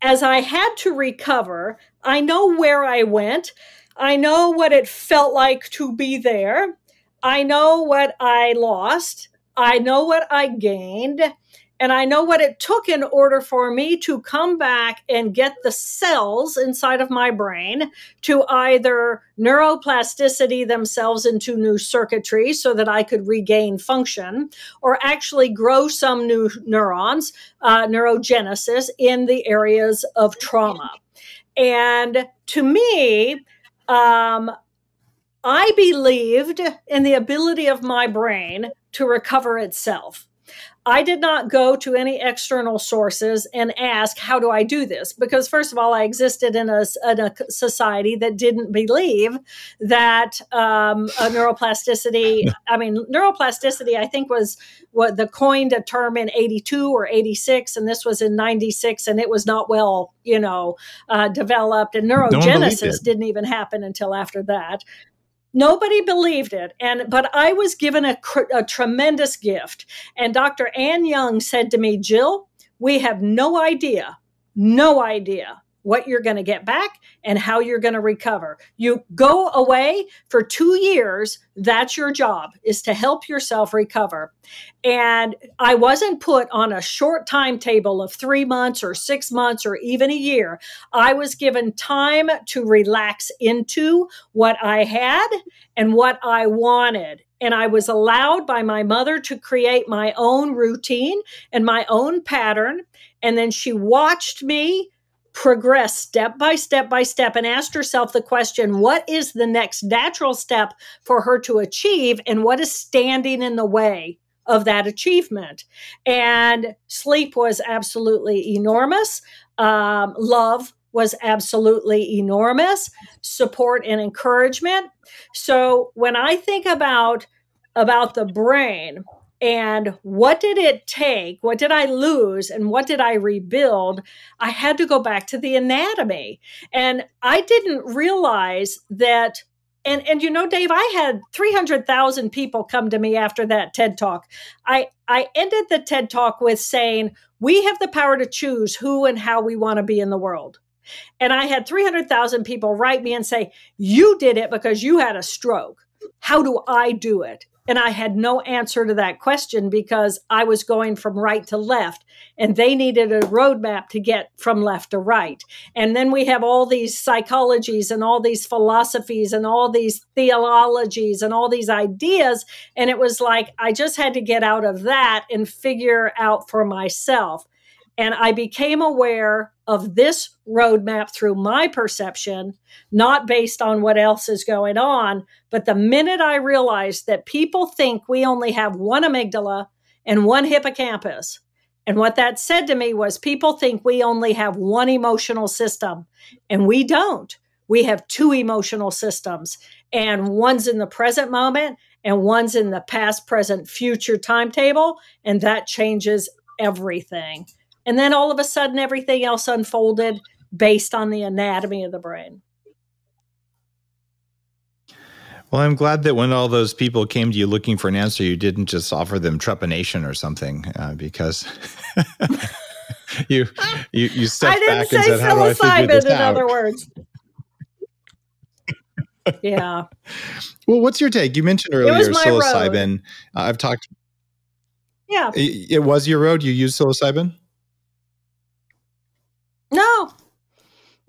as i had to recover i know where i went. I know what it felt like to be there. I know what i lost. I know what i gained and I know what it took in order for me to come back and get the cells inside of my brain to either neuroplasticity themselves into new circuitry so that I could regain function or actually grow some new neurons, uh, neurogenesis in the areas of trauma. And to me, um, I believed in the ability of my brain to recover itself. I did not go to any external sources and ask, how do I do this? Because, first of all, I existed in a, in a society that didn't believe that um, neuroplasticity, I mean, neuroplasticity, I think was what the coined a term in 82 or 86, and this was in 96, and it was not well, you know, uh, developed. And neurogenesis didn't even happen until after that nobody believed it. And but i was given a, a, tremendous gift. And dr ann young said to me jill we have no idea no idea what you're going to get back and how you're going to recover. You go away for 2 years, that's your job is to help yourself recover. And I wasn't put on a short timetable of 3 months or 6 months or even a year. I was given time to relax into what I had and what I wanted and I was allowed by my mother to create my own routine and my own pattern. And then she watched me progress step by step by step and asked herself the question what is the next natural step for her to achieve and what is standing in the way of that achievement? And sleep was absolutely enormous. Um, love was absolutely enormous. Support and encouragement. So when I think about about the brain and what did it take? What did I lose and what did I rebuild? I had to go back to the anatomy. And I didn't realize that and and you know dave i had 300000 people come to me after that ted talk i i ended the ted talk with saying we have the power to choose who and how we want to be in the world and i had 300000 people write me and say you did it because you had a stroke how do i do it and I had no answer to that question because I was going from right to left and they needed a roadmap to get from left to right. And then we have all these psychologies and all these philosophies and all these theologies and all these ideas. And it was like, I just had to get out of that and figure out for myself. And I became aware of this roadmap through my perception, not based on what else is going on. But the minute I realized that people think we only have one amygdala and one hippocampus, and what that said to me was people think we only have one emotional system, and we don't. We have two emotional systems, and one's in the present moment and one's in the past, present, future timetable, and that changes everything. And then all of a sudden, everything else unfolded based on the anatomy of the brain. Well, I'm glad that when all those people came to you looking for an answer, you didn't just offer them trepanation or something, uh, because you you you stepped back and said, "How do I figure this in out?" other words. yeah. Well, what's your take? You mentioned earlier psilocybin. Uh, I've talked. Yeah. It, it was your road. You used psilocybin. No.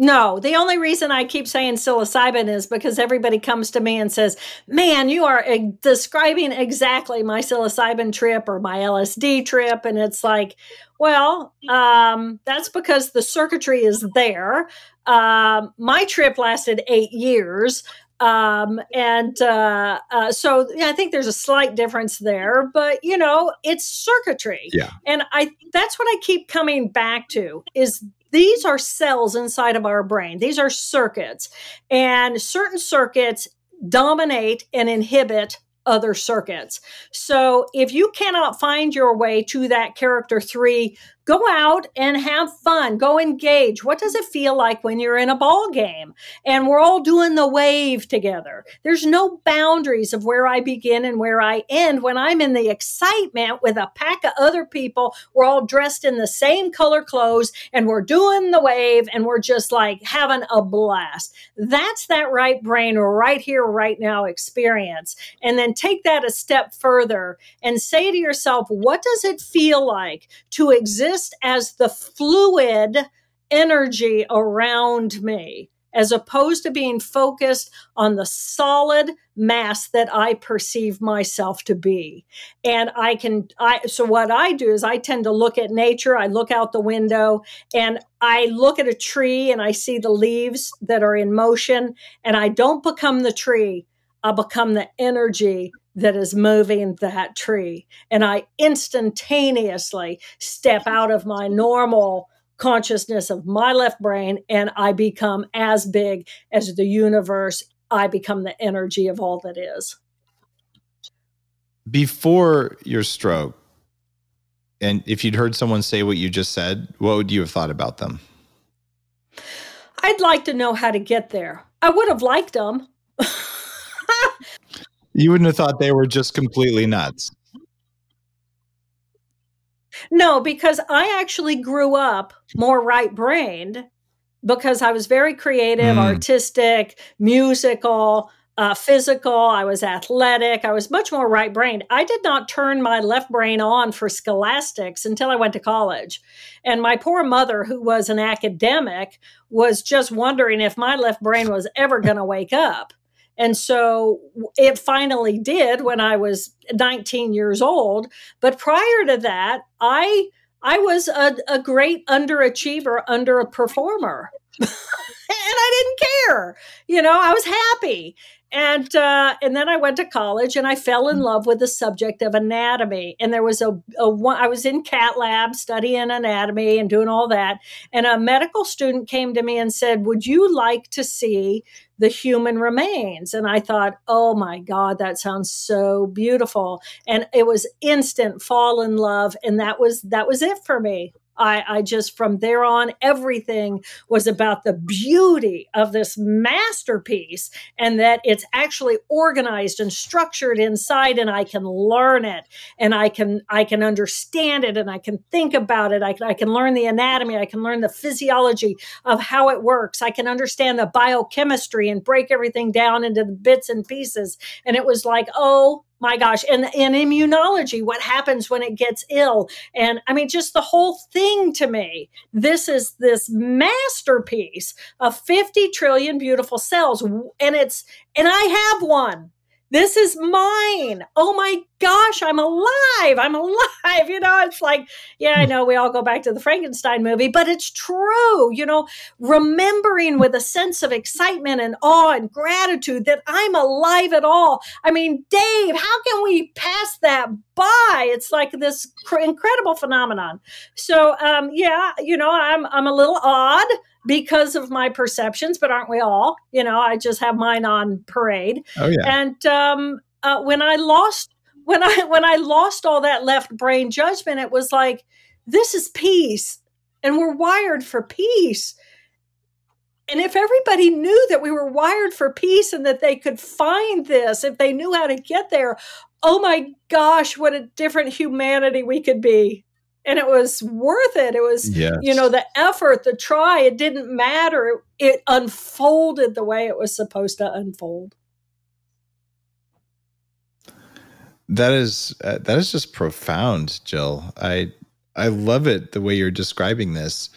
No, the only reason I keep saying psilocybin is because everybody comes to me and says, Man, you are describing exactly my psilocybin trip or my LSD trip. And it's like, well, um, that's because the circuitry is there. Um, my trip lasted eight years. Um, and uh, uh, so yeah, I think there's a slight difference there, but you know, it's circuitry. Yeah. And I that's what I keep coming back to is these are cells inside of our brain. These are circuits, and certain circuits dominate and inhibit other circuits. So if you cannot find your way to that character three go out and have fun. Go engage. What does it feel like when you're in a ball game? And we're all doing the wave together. There's no boundaries of where i begin and where i end. When i'm in the excitement with a pack of other people we're all dressed in the same color clothes and we're doing the wave and we're just like having a blast. That's that right brain right here right now experience. And then take that a step further and say to yourself what does it feel like to exist just as the fluid energy around me, as opposed to being focused on the solid mass that I perceive myself to be. And I can, I, so what I do is I tend to look at nature. I look out the window and I look at a tree and I see the leaves that are in motion and I don't become the tree. I become the energy that is moving that tree. And I instantaneously step out of my normal consciousness of my left brain and I become as big as the universe. I become the energy of all that is. Before your stroke, and if you'd heard someone say what you just said, what would you have thought about them? I'd like to know how to get there. I would have liked them. You wouldn't have thought they were just completely nuts. No, because I actually grew up more right brained because I was very creative, mm. artistic, musical, uh, physical. I was athletic. I was much more right brained. I did not turn my left brain on for scholastics until I went to college. And my poor mother, who was an academic, was just wondering if my left brain was ever going to wake up. And so it finally did when I was 19 years old. But prior to that, I I was a, a great underachiever, under a performer. and I didn't care. You know, I was happy. And uh, and then I went to college and I fell in love with the subject of anatomy. And there was a, a one, I was in cat lab studying anatomy and doing all that. And a medical student came to me and said, "Would you like to see the human remains?" And I thought, "Oh my God, that sounds so beautiful!" And it was instant fall in love, and that was that was it for me. I, I just from there on, everything was about the beauty of this masterpiece and that it's actually organized and structured inside and I can learn it and I can I can understand it and I can think about it. I can, I can learn the anatomy, I can learn the physiology of how it works. I can understand the biochemistry and break everything down into the bits and pieces. And it was like, oh my gosh and in immunology what happens when it gets ill. And i mean just the whole thing to me this is this masterpiece of 50 trillion beautiful cells and it's and i have one this is mine. Oh my gosh, I'm alive. I'm alive. You know, it's like, yeah, I hmm. know we all go back to the Frankenstein movie, but it's true. You know, remembering with a sense of excitement and awe and gratitude that I'm alive at all. I mean, Dave, how can we pass that by? It's like this cr- incredible phenomenon. So, um, yeah, you know, I'm I'm a little odd because of my perceptions, but aren't we all? You know, I just have mine on parade. Oh yeah. And um, uh, when I lost when I when I lost all that left brain judgment, it was like this is peace, and we're wired for peace. And if everybody knew that we were wired for peace and that they could find this, if they knew how to get there, oh my gosh, what a different humanity we could be and it was worth it. It was, yes. you know, the effort, the try. It didn't matter. It, it unfolded the way it was supposed to unfold. That is uh, that is just profound, Jill. I I love it the way you're describing this.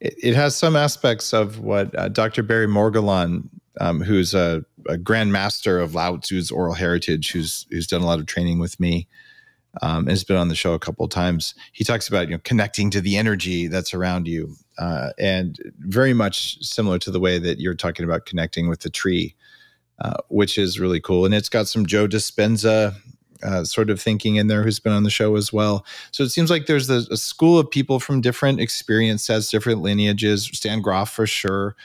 It, it has some aspects of what uh, Dr. Barry Morguelan, um, who's a, a grand master of Lao Tzu's oral heritage, who's who's done a lot of training with me um, and has been on the show a couple of times. He talks about you know connecting to the energy that's around you, uh, and very much similar to the way that you're talking about connecting with the tree, uh, which is really cool. And it's got some Joe Dispenza uh, sort of thinking in there, who's been on the show as well. So it seems like there's a, a school of people from different experience sets, different lineages. Stan Grof for sure.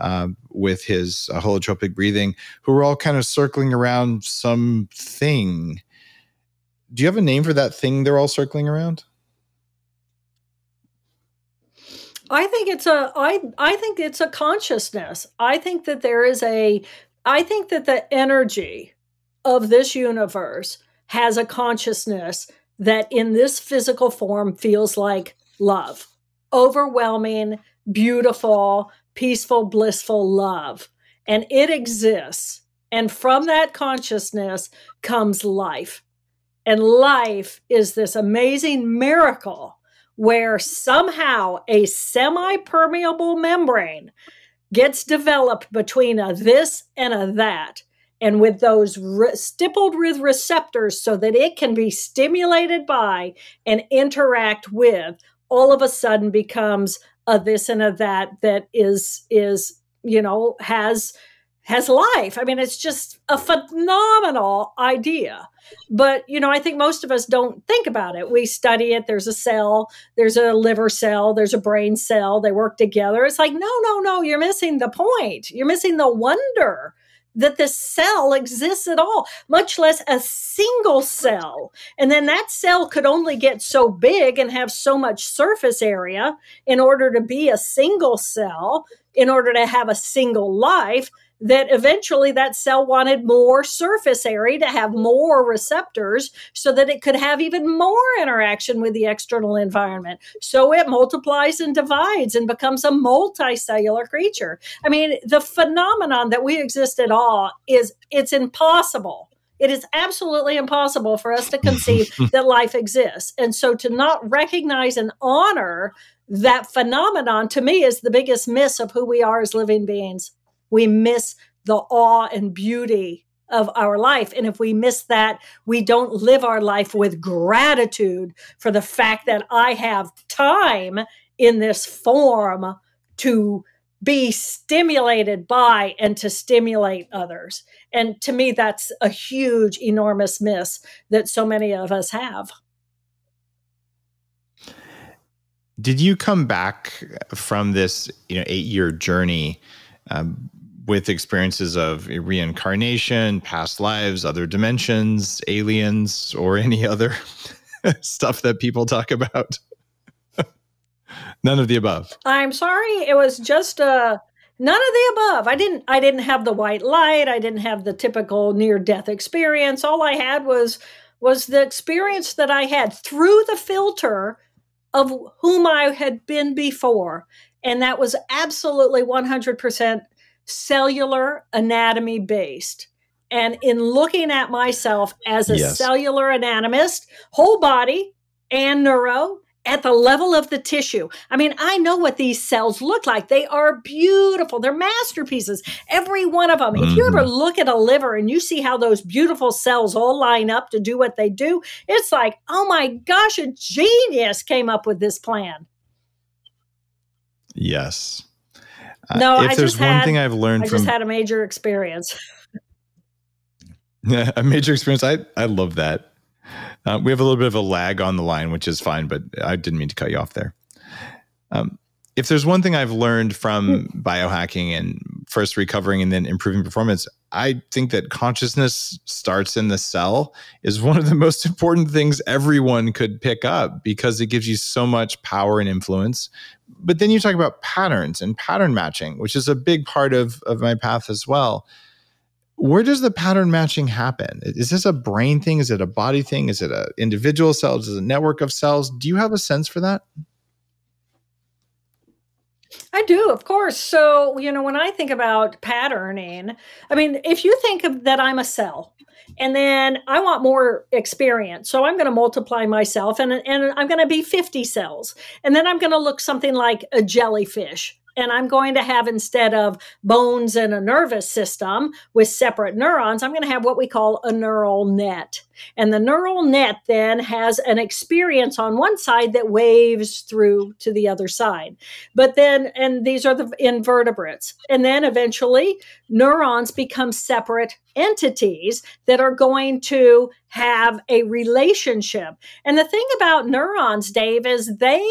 Um, with his uh, holotropic breathing, who are all kind of circling around some something do you have a name for that thing they're all circling around? I think it's a I I think it's a consciousness. I think that there is a I think that the energy of this universe has a consciousness that in this physical form feels like love. Overwhelming, beautiful, peaceful, blissful love. And it exists. And from that consciousness comes life. And life is this amazing miracle where somehow a semi permeable membrane gets developed between a this and a that. And with those re- stippled with receptors so that it can be stimulated by and interact with, all of a sudden becomes a this and a that that is, is, you know, has has life. I mean, it's just a phenomenal idea. But, you know, I think most of us don't think about it. We study it. There's a cell, there's a liver cell, there's a brain cell. They work together. It's like, no, no, no, you're missing the point. You're missing the wonder that the cell exists at all, much less a single cell. And then that cell could only get so big and have so much surface area in order to be a single cell, in order to have a single life that eventually that cell wanted more surface area to have more receptors so that it could have even more interaction with the external environment. So it multiplies and divides and becomes a multicellular creature. I mean, the phenomenon that we exist at all is it's impossible. It is absolutely impossible for us to conceive that life exists. And so to not recognize and honor that phenomenon to me is the biggest miss of who we are as living beings we miss the awe and beauty of our life. And if we miss that, we don't live our life with gratitude for the fact that I have time in this form to be stimulated by and to stimulate others. And to me, that's a huge, enormous miss that so many of us have. Did you come back from this, you know, eight-year journey um, with experiences of reincarnation, past lives, other dimensions, aliens, or any other stuff that people talk about? None of the above. I'm sorry. It was just uh, none of the above. I didn't. I didn't have the white light. I didn't have the typical near death experience. All I had was was the experience that I had through the filter of whom I had been before, and that was absolutely 100 percent cellular anatomy based. And in looking at myself as a yes. cellular anatomist, whole body and neuro at the level of the tissue. I mean, I know what these cells look like. They are beautiful. They're masterpieces. Every one of them. Mm-hmm. If you ever mm-hmm. look at a liver and you see how those beautiful cells all line up to do what they do, it's like, oh my gosh, a genius came up with this plan. Yes. No, uh, if I there's one had, thing I've learned I from, just had a major experience. a major experience. I I love that. Uh, we have a little bit of a lag on the line, which is fine, but I didn't mean to cut you off there. Um, if there's one thing I've learned from mm. biohacking and first recovering and then improving performance, I think that consciousness starts in the cell is one of the most important things everyone could pick up because it gives you so much power and influence. But then you talk about patterns and pattern matching, which is a big part of, of my path as well where does the pattern matching happen? Is this a brain thing? Is it a body thing? Is it an individual cells? Is it a network of cells? Do you have a sense for that? I do, of course. So, you know, when I think about patterning, I mean, if you think of that I'm a cell and then I want more experience. So I'm going to multiply myself and, and I'm going to be 50 cells. And then I'm going to look something like a jellyfish and I'm going to have instead of bones and a nervous system with separate neurons, I'm going to have what we call a neural net. And the neural net then has an experience on one side that waves through to the other side. But then, and these are the invertebrates. And then eventually, neurons become separate entities that are going to have a relationship. And the thing about neurons, Dave, is they,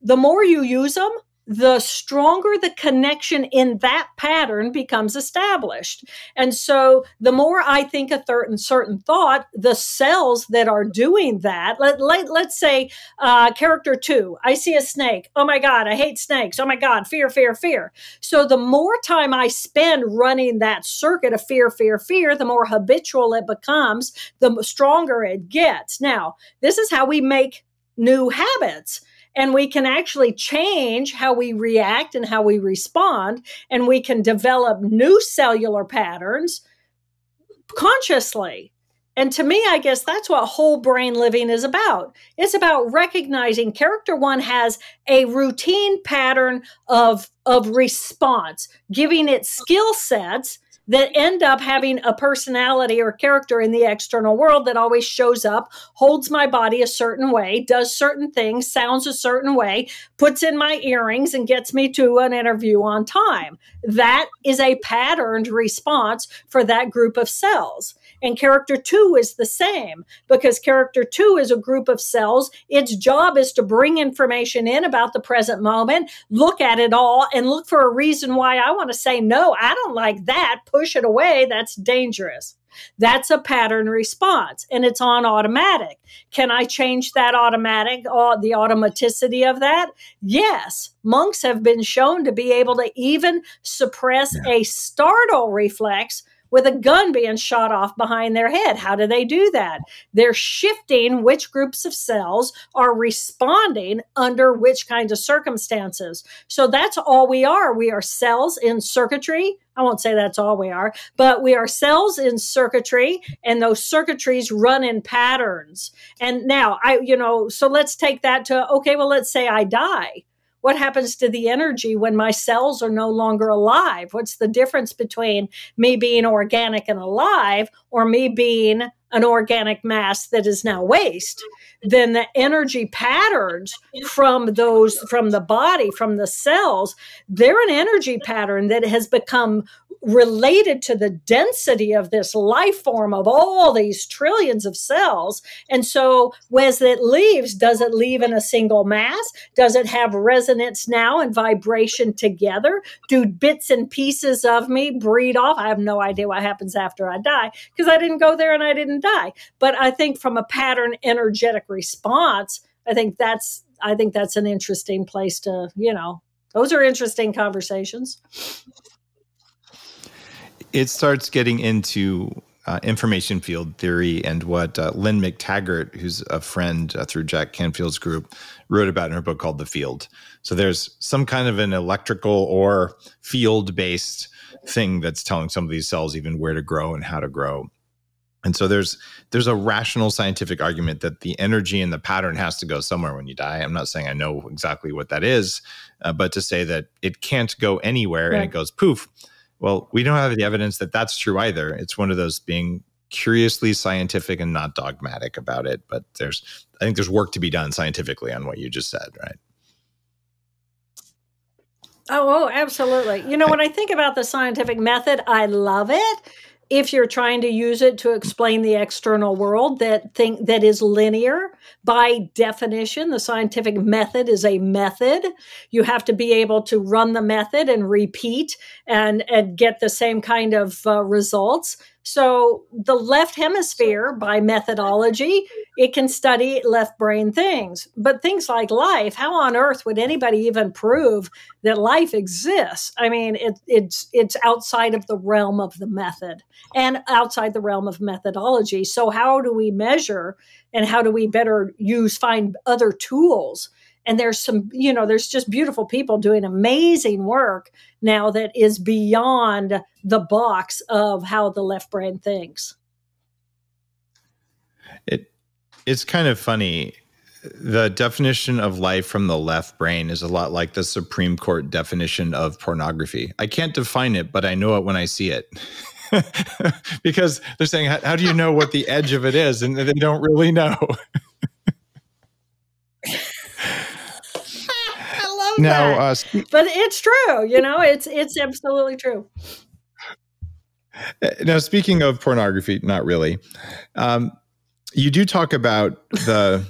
the more you use them, the stronger the connection in that pattern becomes established. And so the more I think a certain certain thought, the cells that are doing that, let, let, let's say uh, character two, I see a snake. Oh my God, I hate snakes. Oh my God, fear, fear, fear. So the more time I spend running that circuit of fear, fear, fear, the more habitual it becomes, the stronger it gets. Now, this is how we make new habits and we can actually change how we react and how we respond and we can develop new cellular patterns consciously. And to me i guess that's what whole brain living is about. It's about recognizing character one has a routine pattern of of response giving it skill sets that end up having a personality or character in the external world that always shows up, holds my body a certain way, does certain things, sounds a certain way, puts in my earrings, and gets me to an interview on time. That is a patterned response for that group of cells. And character two is the same because character two is a group of cells. Its job is to bring information in about the present moment, look at it all, and look for a reason why I want to say, no, I don't like that. Push it away. That's dangerous. That's a pattern response and it's on automatic. Can I change that automatic, uh, the automaticity of that? Yes. Monks have been shown to be able to even suppress yeah. a startle reflex with a gun being shot off behind their head. How do they do that? They're shifting which groups of cells are responding under which kinds of circumstances. So that's all we are. We are cells in circuitry. I won't say that's all we are, but we are cells in circuitry and those circuitries run in patterns. And now I, you know, so let's take that to, okay, well, let's say I die what happens to the energy when my cells are no longer alive? What's the difference between me being organic and alive or me being an organic mass that is now waste, then the energy patterns from those, from the body, from the cells, they're an energy pattern that has become related to the density of this life form of all these trillions of cells. And so, as it leaves, does it leave in a single mass? Does it have resonance now and vibration together? Do bits and pieces of me breed off? I have no idea what happens after I die because I didn't go there and I didn't die. But I think from a pattern energetic response, I think that's I think that's an interesting place to, you know, those are interesting conversations it starts getting into uh, information field theory and what uh, Lynne McTaggart, who's a friend uh, through Jack Canfield's group, wrote about in her book called The Field. So there's some kind of an electrical or field based thing that's telling some of these cells even where to grow and how to grow. And so there's there's a rational scientific argument that the energy and the pattern has to go somewhere when you die. I'm not saying I know exactly what that is, uh, but to say that it can't go anywhere right. and it goes poof well, we don't have the evidence that that's true either. It's one of those being curiously scientific and not dogmatic about it. But there's, I think there's work to be done scientifically on what you just said, right? Oh, oh, absolutely. You know, when I think about the scientific method, I love it if you're trying to use it to explain the external world that think that is linear by definition the scientific method is a method. You have to be able to run the method and repeat and and get the same kind of uh, results so the left hemisphere, by methodology, it can study left brain things. But things like life, how on earth would anybody even prove that life exists? I mean, it, it's it's outside of the realm of the method and outside the realm of methodology. So how do we measure and how do we better use find other tools and there's some you know there's just beautiful people doing amazing work now that is beyond the box of how the left brain thinks. It it's kind of funny. The definition of life from the left brain is a lot like the supreme court definition of pornography. I can't define it but i know it when i see it. Because they're saying how, how do you know what the edge of it is? And they don't really know now, uh, but it's true. You know, it's it's absolutely true. Uh, now, speaking of pornography, not really. Um, you do talk about the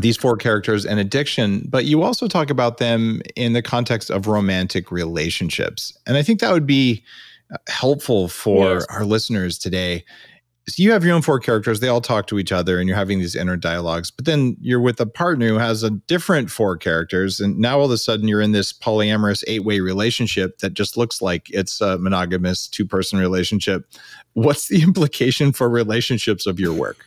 these four characters and addiction, but you also talk about them in the context of romantic relationships, and I think that would be uh, helpful for yes. our listeners today so you have your own four characters. They all talk to each other and you're having these inner dialogues but then you're with a partner who has a different four characters and now all of a sudden you're in this polyamorous eight-way relationship that just looks like it's a monogamous two-person relationship. What's the implication for relationships of your work?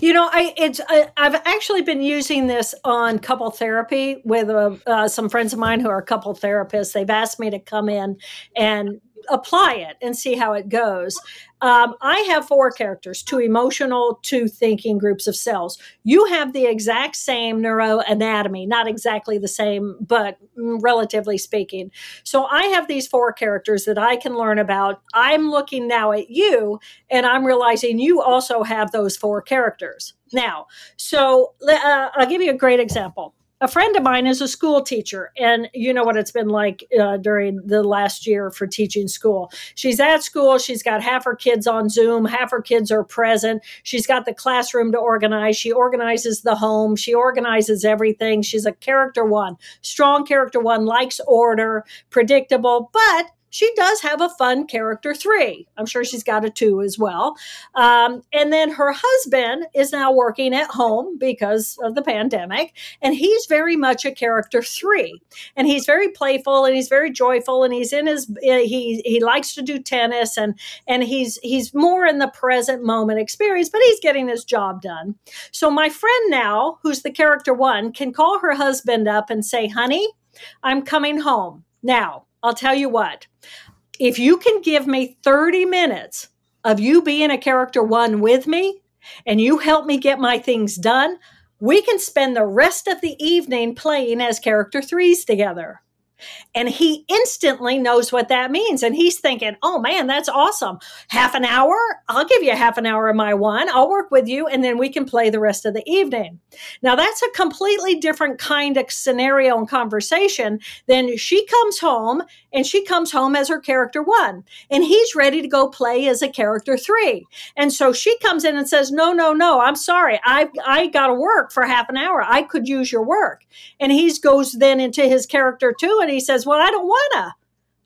You know, I it's I, have actually been using this on couple therapy with uh, uh, some friends of mine who are couple therapists. They've asked me to come in and apply it and see how it goes. Um, I have four characters, two emotional, two thinking groups of cells. You have the exact same neuroanatomy, not exactly the same, but relatively speaking. So I have these four characters that I can learn about. I'm looking now at you and I'm realizing you also have those four characters. Now, so uh, I'll give you a great example a friend of mine is a school teacher and you know what it's been like uh, during the last year for teaching school. She's at school she's got half her kids on zoom half her kids are present. She's got the classroom to organize she organizes the home she organizes everything. She's a character one strong character one likes order predictable but she does have a fun character three. I'm sure she's got a two as well. Um, and then her husband is now working at home because of the pandemic, and he's very much a character three. And he's very playful and he's very joyful and he's in his he he likes to do tennis and and he's he's more in the present moment experience, but he's getting his job done. So my friend now, who's the character one, can call her husband up and say, "Honey, I'm coming home." Now, I'll tell you what, if you can give me 30 minutes of you being a character one with me and you help me get my things done, we can spend the rest of the evening playing as character threes together. And he instantly knows what that means. And he's thinking, oh man, that's awesome. Half an hour? I'll give you half an hour of my one. I'll work with you, and then we can play the rest of the evening. Now, that's a completely different kind of scenario and conversation than she comes home and she comes home as her character one, and he's ready to go play as a character three. And so she comes in and says, no, no, no, I'm sorry. I, I got to work for half an hour. I could use your work. And he goes then into his character two, and he says, Well, I don't want to.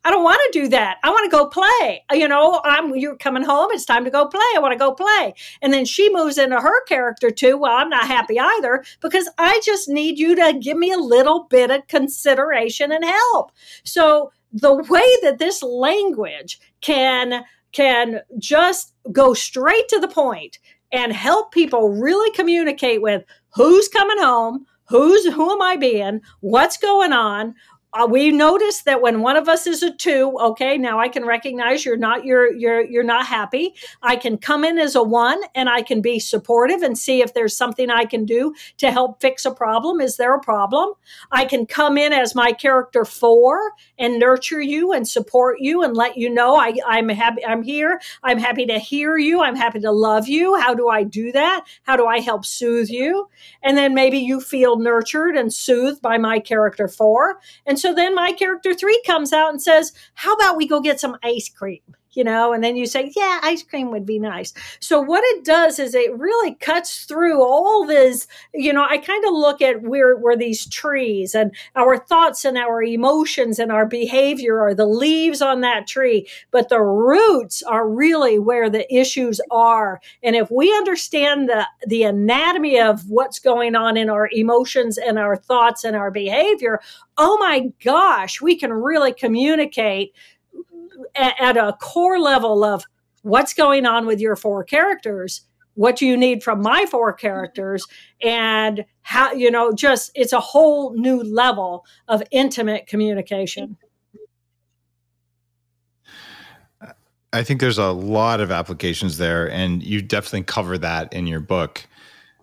I don't want to do that. I want to go play. You know, I'm you're coming home. It's time to go play. I want to go play. And then she moves into her character too. Well, I'm not happy either because I just need you to give me a little bit of consideration and help. So the way that this language can can just go straight to the point and help people really communicate with who's coming home, who's who am I being, what's going on, uh, we notice that when one of us is a two okay now i can recognize you're not you're you're you're not happy. I can come in as a one and i can be supportive and see if there's something i can do to help fix a problem. Is there a problem? I can come in as my character four and nurture you and support you and let you know I, i'm happy i'm here. I'm happy to hear you. I'm happy to love you. How do i do that? How do i help soothe you? And then maybe you feel nurtured and soothed by my character four. And so then my character three comes out and says, How about we go get some ice cream? You know, and then you say, yeah, ice cream would be nice. So what it does is it really cuts through all this, you know, I kind of look at where, where these trees and our thoughts and our emotions and our behavior are the leaves on that tree, but the roots are really where the issues are. And if we understand the, the anatomy of what's going on in our emotions and our thoughts and our behavior, oh my gosh, we can really communicate at, a core level of what's going on with your four characters what do you need from my four characters and how you know just it's a whole new level of intimate communication. I think there's a lot of applications there and you definitely cover that in your book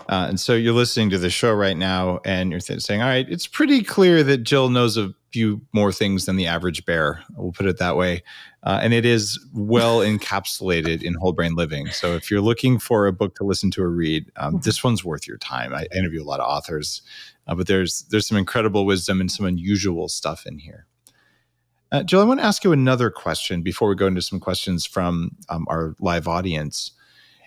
uh, and so you're listening to the show right now and you're th- saying all right it's pretty clear that jill knows a few more things than the average bear we'll put it that way uh, and it is well encapsulated in whole brain living. So if you're looking for a book to listen to or read, um, mm-hmm. this one's worth your time. I interview a lot of authors, uh, but there's there's some incredible wisdom and some unusual stuff in here. Uh, Jill, I want to ask you another question before we go into some questions from um, our live audience.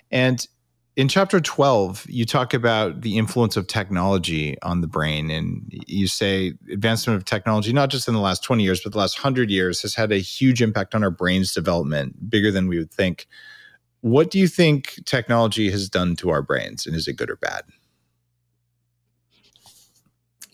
And in chapter 12 you talk about the influence of technology on the brain and you say advancement of technology not just in the last 20 years but the last 100 years has had a huge impact on our brain's development bigger than we would think what do you think technology has done to our brains and is it good or bad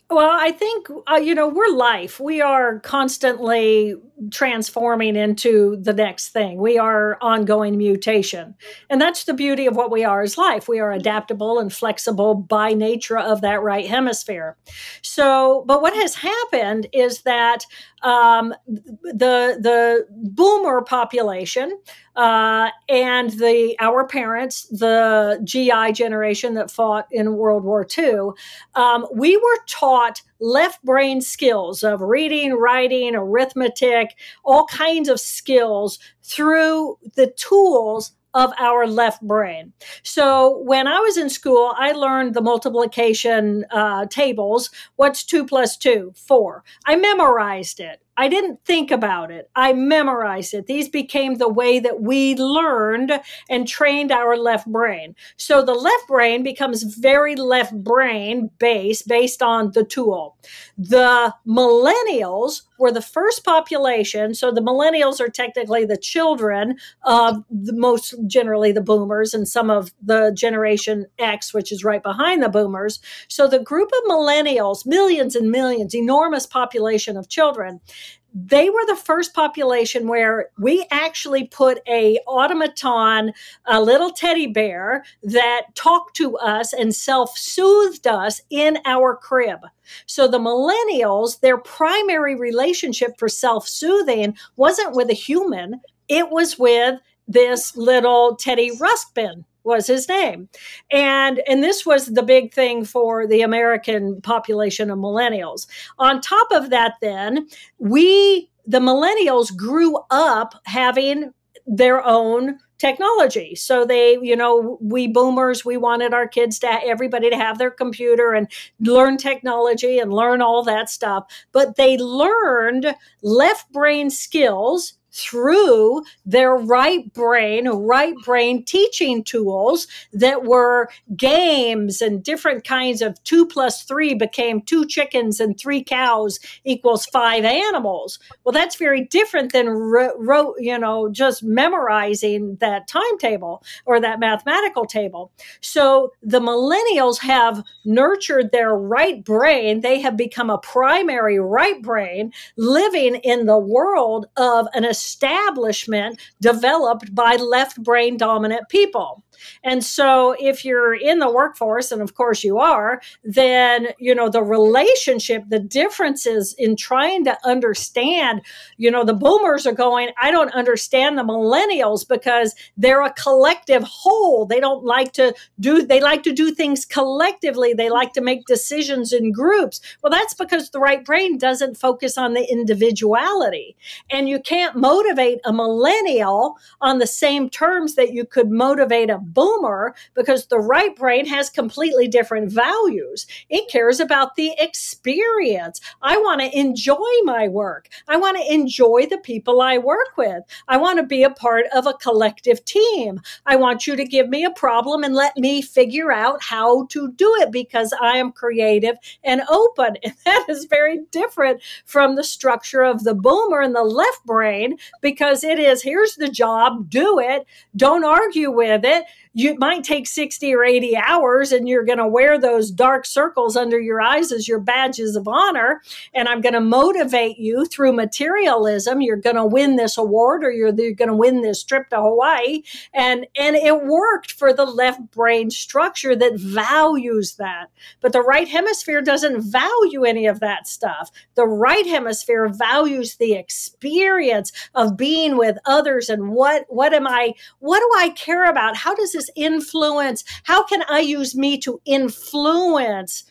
well, I think, uh, you know, we're life. We are constantly transforming into the next thing. We are ongoing mutation. And that's the beauty of what we are as life. We are adaptable and flexible by nature of that right hemisphere. So, but what has happened is that um, the, the boomer population, uh, and the our parents, the GI generation that fought in World War II, um, we were taught left brain skills of reading, writing, arithmetic, all kinds of skills through the tools of our left brain. So when I was in school, I learned the multiplication uh, tables. What's two plus two? Four. I memorized it. I didn't think about it. I memorized it. These became the way that we learned and trained our left brain. So the left brain becomes very left brain based, based on the tool. The millennials were the first population. So the millennials are technically the children of the most generally the boomers and some of the generation X, which is right behind the boomers. So the group of millennials, millions and millions, enormous population of children, they were the first population where we actually put a automaton a little teddy bear that talked to us and self-soothed us in our crib. So the millennials their primary relationship for self-soothing wasn't with a human. It was with this little teddy Ruxpin was his name. And and this was the big thing for the American population of millennials. On top of that then, we the millennials grew up having their own technology. So they, you know, we boomers, we wanted our kids to everybody to have their computer and learn technology and learn all that stuff. But they learned left brain skills through their right brain, right brain teaching tools that were games and different kinds of two plus three became two chickens and three cows equals five animals. Well, that's very different than, ro- you know, just memorizing that timetable or that mathematical table. So the millennials have nurtured their right brain. They have become a primary right brain living in the world of an establishment developed by left brain dominant people. And so if you're in the workforce, and of course you are, then, you know, the relationship, the differences in trying to understand, you know, the boomers are going, I don't understand the millennials because they're a collective whole. They don't like to do, they like to do things collectively. They like to make decisions in groups. Well, that's because the right brain doesn't focus on the individuality. And you can't motivate a millennial on the same terms that you could motivate a boomer because the right brain has completely different values. It cares about the experience. I want to enjoy my work. I want to enjoy the people I work with. I want to be a part of a collective team. I want you to give me a problem and let me figure out how to do it because I am creative and open. And that is very different from the structure of the boomer and the left brain because it is here's the job, do it, don't argue with it you might take 60 or 80 hours and you're going to wear those dark circles under your eyes as your badges of honor. And I'm going to motivate you through materialism. You're going to win this award or you're, you're going to win this trip to Hawaii. And, and it worked for the left brain structure that values that. But the right hemisphere doesn't value any of that stuff. The right hemisphere values the experience of being with others and what, what am I, what do I care about? How does this influence? How can I use me to influence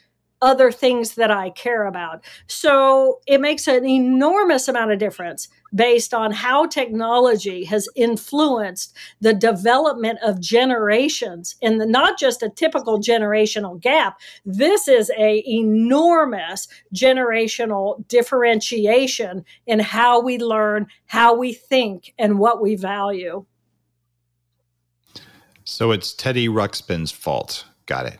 other things that I care about? So it makes an enormous amount of difference based on how technology has influenced the development of generations and the, not just a typical generational gap this is a enormous generational differentiation in how we learn how we think and what we value so it's Teddy Ruxpin's fault. Got it.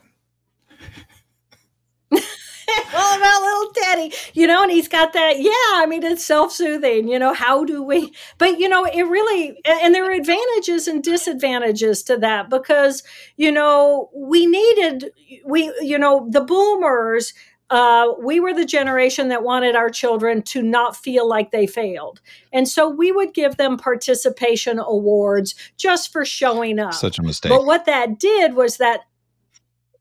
all about little Teddy, you know, and he's got that. Yeah, I mean, it's self soothing. You know, how do we? But you know, it really, and there are advantages and disadvantages to that because you know we needed we you know the boomers uh, we were the generation that wanted our children to not feel like they failed. And so we would give them participation awards just for showing up. Such a mistake. But what that did was that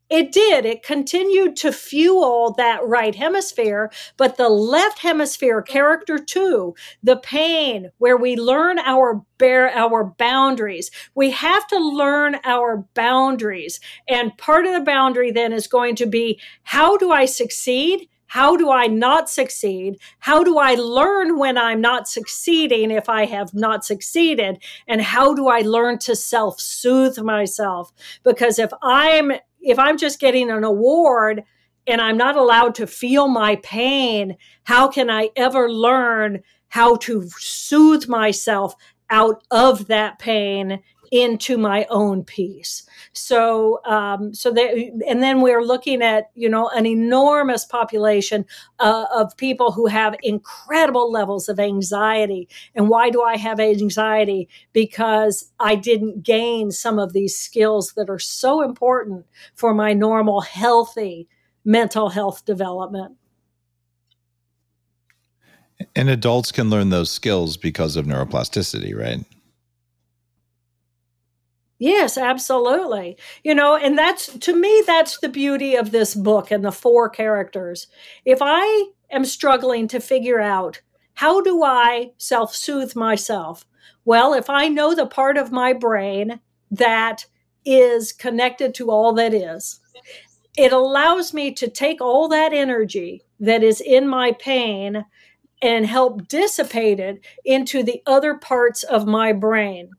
it did. It continued to fuel that right hemisphere, but the left hemisphere character too, the pain where we learn our bear our boundaries. We have to learn our boundaries. And part of the boundary then is going to be how do I succeed? How do I not succeed? How do I learn when I'm not succeeding if I have not succeeded? And how do I learn to self soothe myself? Because if I'm if I'm just getting an award and I'm not allowed to feel my pain, how can I ever learn how to soothe myself out of that pain into my own peace. So, um, so that, and then we're looking at, you know, an enormous population uh, of people who have incredible levels of anxiety. And why do I have anxiety? Because I didn't gain some of these skills that are so important for my normal, healthy mental health development. And adults can learn those skills because of neuroplasticity, right? Yes, absolutely. You know, and that's to me, that's the beauty of this book and the four characters. If I am struggling to figure out how do I self soothe myself? Well, if I know the part of my brain that is connected to all that is. It allows me to take all that energy that is in my pain and help dissipate it into the other parts of my brain.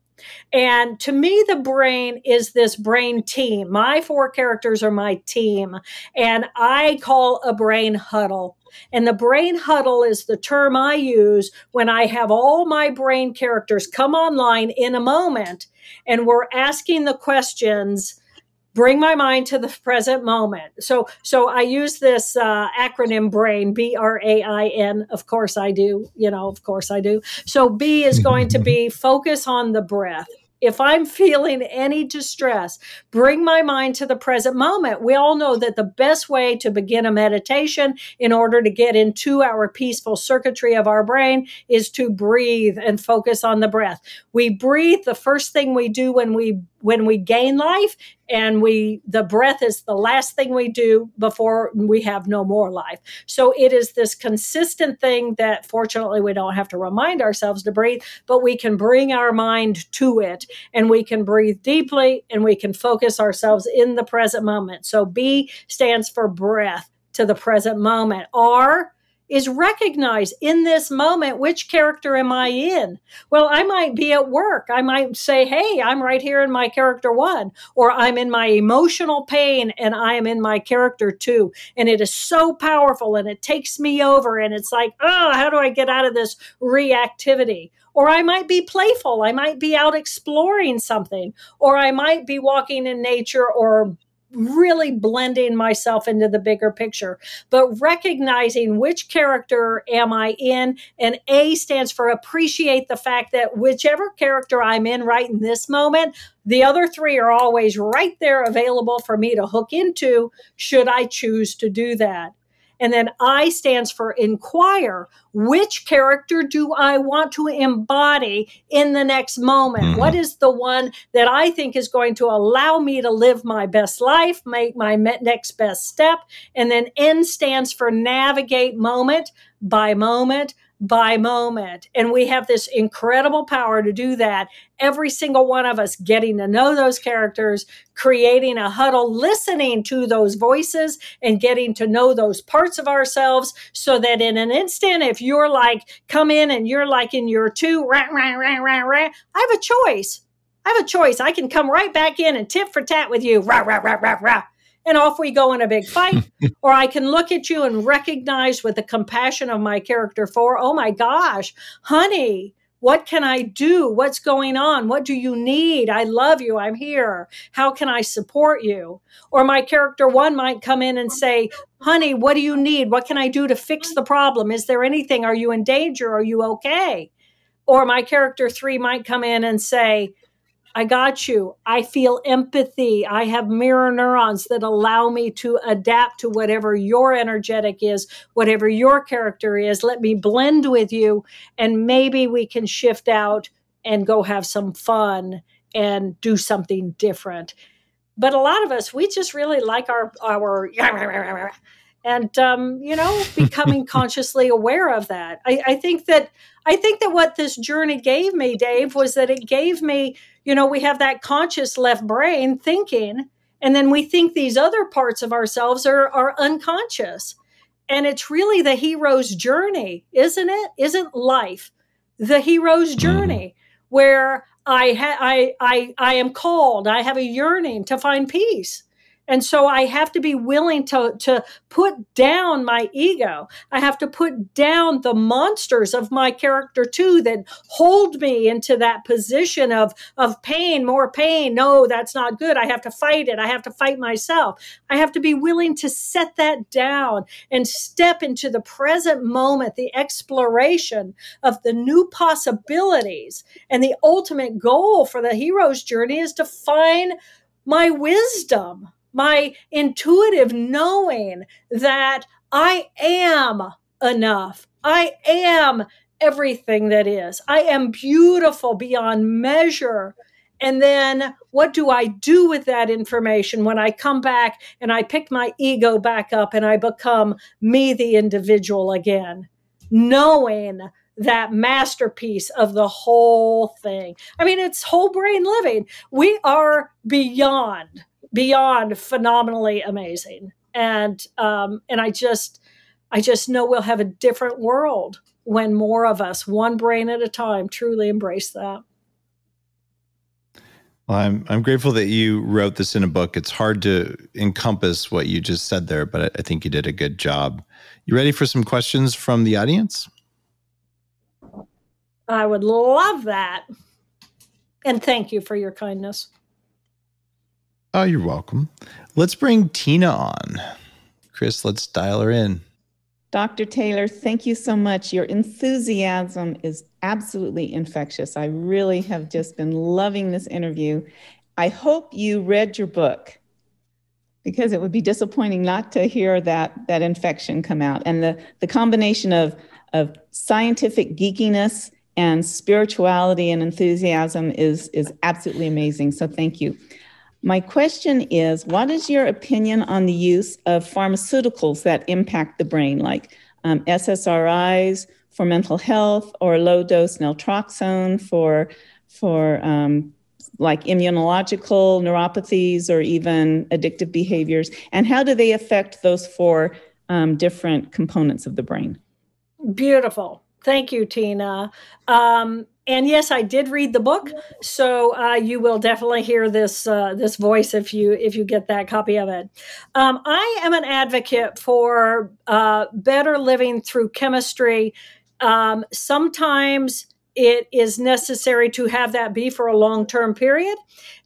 And to me, the brain is this brain team. My four characters are my team, and I call a brain huddle. And the brain huddle is the term I use when I have all my brain characters come online in a moment and we're asking the questions bring my mind to the present moment so so i use this uh, acronym brain b-r-a-i-n of course i do you know of course i do so b is going to be focus on the breath if I'm feeling any distress, bring my mind to the present moment. We all know that the best way to begin a meditation in order to get into our peaceful circuitry of our brain is to breathe and focus on the breath. We breathe. The first thing we do when we when we gain life and we the breath is the last thing we do before we have no more life. So it is this consistent thing that fortunately we don't have to remind ourselves to breathe but we can bring our mind to it and we can breathe deeply and we can focus ourselves in the present moment. So b stands for breath to the present moment. R is recognize in this moment which character am I in? Well, I might be at work. I might say, Hey, I'm right here in my character one, or I'm in my emotional pain and I am in my character two. And it is so powerful and it takes me over. And it's like, Oh, how do I get out of this reactivity? Or I might be playful. I might be out exploring something, or I might be walking in nature or really blending myself into the bigger picture, but recognizing which character am I in. And A stands for appreciate the fact that whichever character I'm in right in this moment, the other three are always right there available for me to hook into should I choose to do that. And then I stands for inquire. Which character do I want to embody in the next moment? Mm-hmm. What is the one that I think is going to allow me to live my best life, make my next best step? And then N stands for navigate moment by moment by moment. And we have this incredible power to do that. Every single one of us getting to know those characters, creating a huddle, listening to those voices and getting to know those parts of ourselves so that in an instant, if you're like, come in and you're like in your two, rah, rah, rah, rah, rah, I have a choice. I have a choice. I can come right back in and tit for tat with you, rah, rah, rah, rah, rah and off we go in a big fight. or I can look at you and recognize with the compassion of my character for, oh my gosh, honey, what can I do? What's going on? What do you need? I love you. I'm here. How can I support you? Or my character one might come in and say, honey, what do you need? What can I do to fix the problem? Is there anything? Are you in danger? Are you okay? Or my character three might come in and say, I got you. I feel empathy. I have mirror neurons that allow me to adapt to whatever your energetic is, whatever your character is. Let me blend with you, and maybe we can shift out and go have some fun and do something different. But a lot of us, we just really like our our and um, you know becoming consciously aware of that. I, I think that I think that what this journey gave me, Dave, was that it gave me you know, we have that conscious left brain thinking, and then we think these other parts of ourselves are, are unconscious. And it's really the hero's journey, isn't it? Isn't life the hero's mm-hmm. journey where I, ha- I, I, I am called, I have a yearning to find peace. And so I have to be willing to, to put down my ego. I have to put down the monsters of my character too that hold me into that position of, of pain, more pain. No, that's not good. I have to fight it. I have to fight myself. I have to be willing to set that down and step into the present moment, the exploration of the new possibilities. And the ultimate goal for the hero's journey is to find my wisdom my intuitive knowing that I am enough. I am everything that is. I am beautiful beyond measure. And then what do I do with that information when I come back and I pick my ego back up and I become me, the individual again? Knowing that masterpiece of the whole thing. I mean, it's whole brain living. We are beyond, beyond phenomenally amazing. And um, and I just I just know we'll have a different world when more of us, one brain at a time, truly embrace that. Well, I'm I'm grateful that you wrote this in a book. It's hard to encompass what you just said there, but I think you did a good job. You ready for some questions from the audience? I would love that. And thank you for your kindness. Oh, you're welcome. Let's bring Tina on. Chris, let's dial her in. Dr. Taylor, thank you so much. Your enthusiasm is absolutely infectious. I really have just been loving this interview. I hope you read your book because it would be disappointing not to hear that that infection come out and the the combination of of scientific geekiness and spirituality and enthusiasm is is absolutely amazing so thank you my question is what is your opinion on the use of pharmaceuticals that impact the brain like um, ssris for mental health or low dose naltrexone for for um, like immunological neuropathies or even addictive behaviors? And how do they affect those four um, different components of the brain? Beautiful. Thank you, Tina. Um, and yes, I did read the book, so uh, you will definitely hear this uh, this voice if you if you get that copy of it. Um, I am an advocate for uh, better living through chemistry. Um, sometimes it is necessary to have that be for a long term period.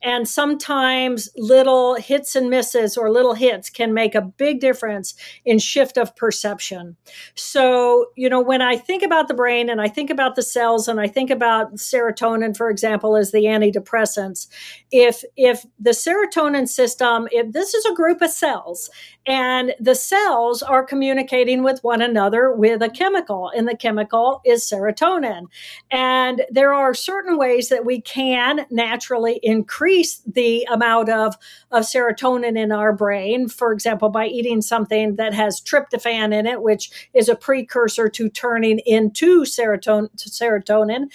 And sometimes little hits and misses or little hits can make a big difference in shift of perception. So, you know, when I think about the brain and I think about the cells and I think about serotonin, for example, as the antidepressants, if if the serotonin system, if this is a group of cells and the cells are communicating with one another with a chemical, and the chemical is serotonin. And there are certain ways that we can naturally increase the amount of, of serotonin in our brain. For example, by eating something that has tryptophan in it, which is a precursor to turning into serotonin. serotonin.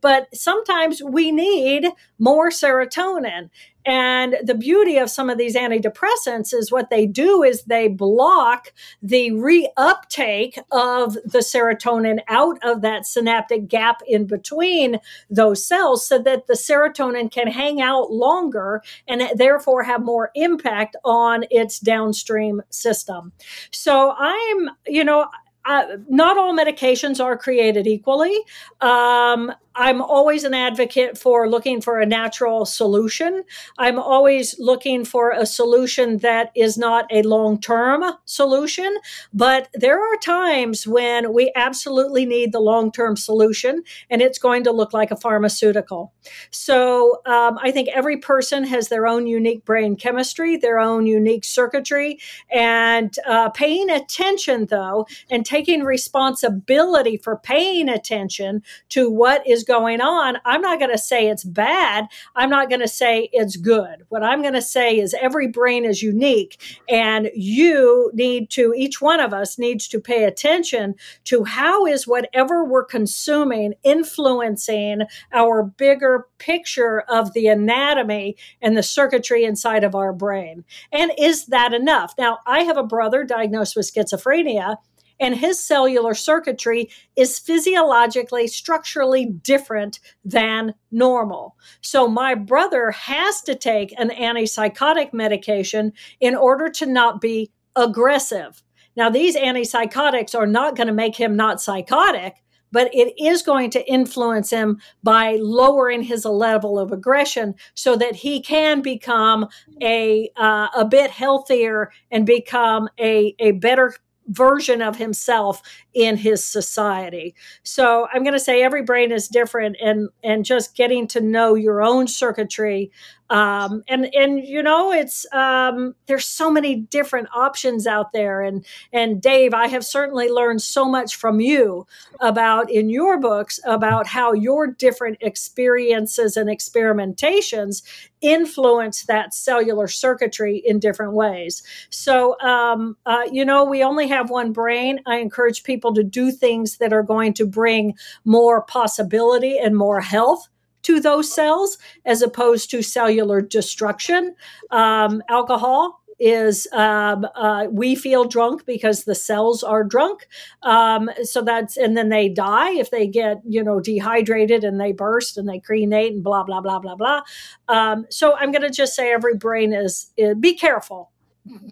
But sometimes we need more serotonin. And the beauty of some of these antidepressants is what they do is they block the reuptake of the serotonin out of that synaptic gap in between those cells so that the serotonin can hang out longer and therefore have more impact on its downstream system. So I'm, you know, uh, not all medications are created equally. Um, I'm always an advocate for looking for a natural solution. I'm always looking for a solution that is not a long term solution, but there are times when we absolutely need the long term solution, and it's going to look like a pharmaceutical. So um, I think every person has their own unique brain chemistry, their own unique circuitry, and uh, paying attention, though, and taking responsibility for paying attention to what is going on, I'm not going to say it's bad. I'm not going to say it's good. What I'm going to say is every brain is unique, and you need to, each one of us needs to pay attention to how is whatever we're consuming influencing our bigger picture of the anatomy and the circuitry inside of our brain. And is that enough? Now, I have a brother diagnosed with schizophrenia and his cellular circuitry is physiologically, structurally different than normal. So my brother has to take an antipsychotic medication in order to not be aggressive. Now, these antipsychotics are not going to make him not psychotic, but it is going to influence him by lowering his level of aggression so that he can become a uh, a bit healthier and become a a better version of himself in his society. So I'm going to say every brain is different and and just getting to know your own circuitry um, and and you know it's um, there's so many different options out there. And and dave i have certainly learned so much from you about in your books about how your different experiences and experimentations influence that cellular circuitry in different ways. So um, uh, you know we only have one brain. I encourage people to do things that are going to bring more possibility and more health to those cells as opposed to cellular destruction. Um, alcohol is um, uh, we feel drunk because the cells are drunk. Um, so that's and then they die if they get you know dehydrated and they burst and they crenate and blah blah blah blah blah. Um, so i'm going to just say every brain is, is, be careful.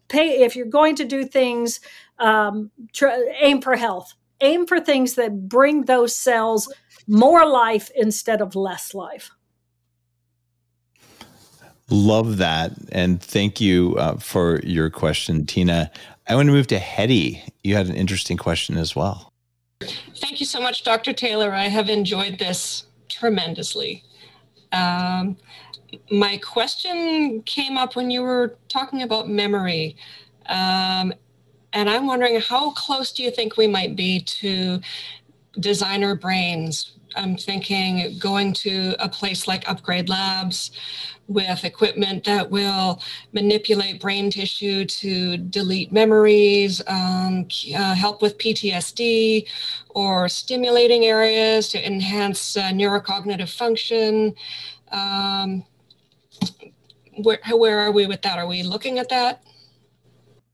Pay if you're going to do things um, aim for health. Aim for things that bring those cells more life instead of less life. Love that. And thank you uh, for your question, Tina. I want to move to Hetty. You had an interesting question as well. Thank you so much, Dr. Taylor. I have enjoyed this tremendously. Um, my question came up when you were talking about memory. Um, and I'm wondering how close do you think we might be to designer brains. I'm thinking going to a place like Upgrade Labs with equipment that will manipulate brain tissue to delete memories, um, uh, help with PTSD, or stimulating areas to enhance uh, neurocognitive function. Um, where, where are we with that? Are we looking at that?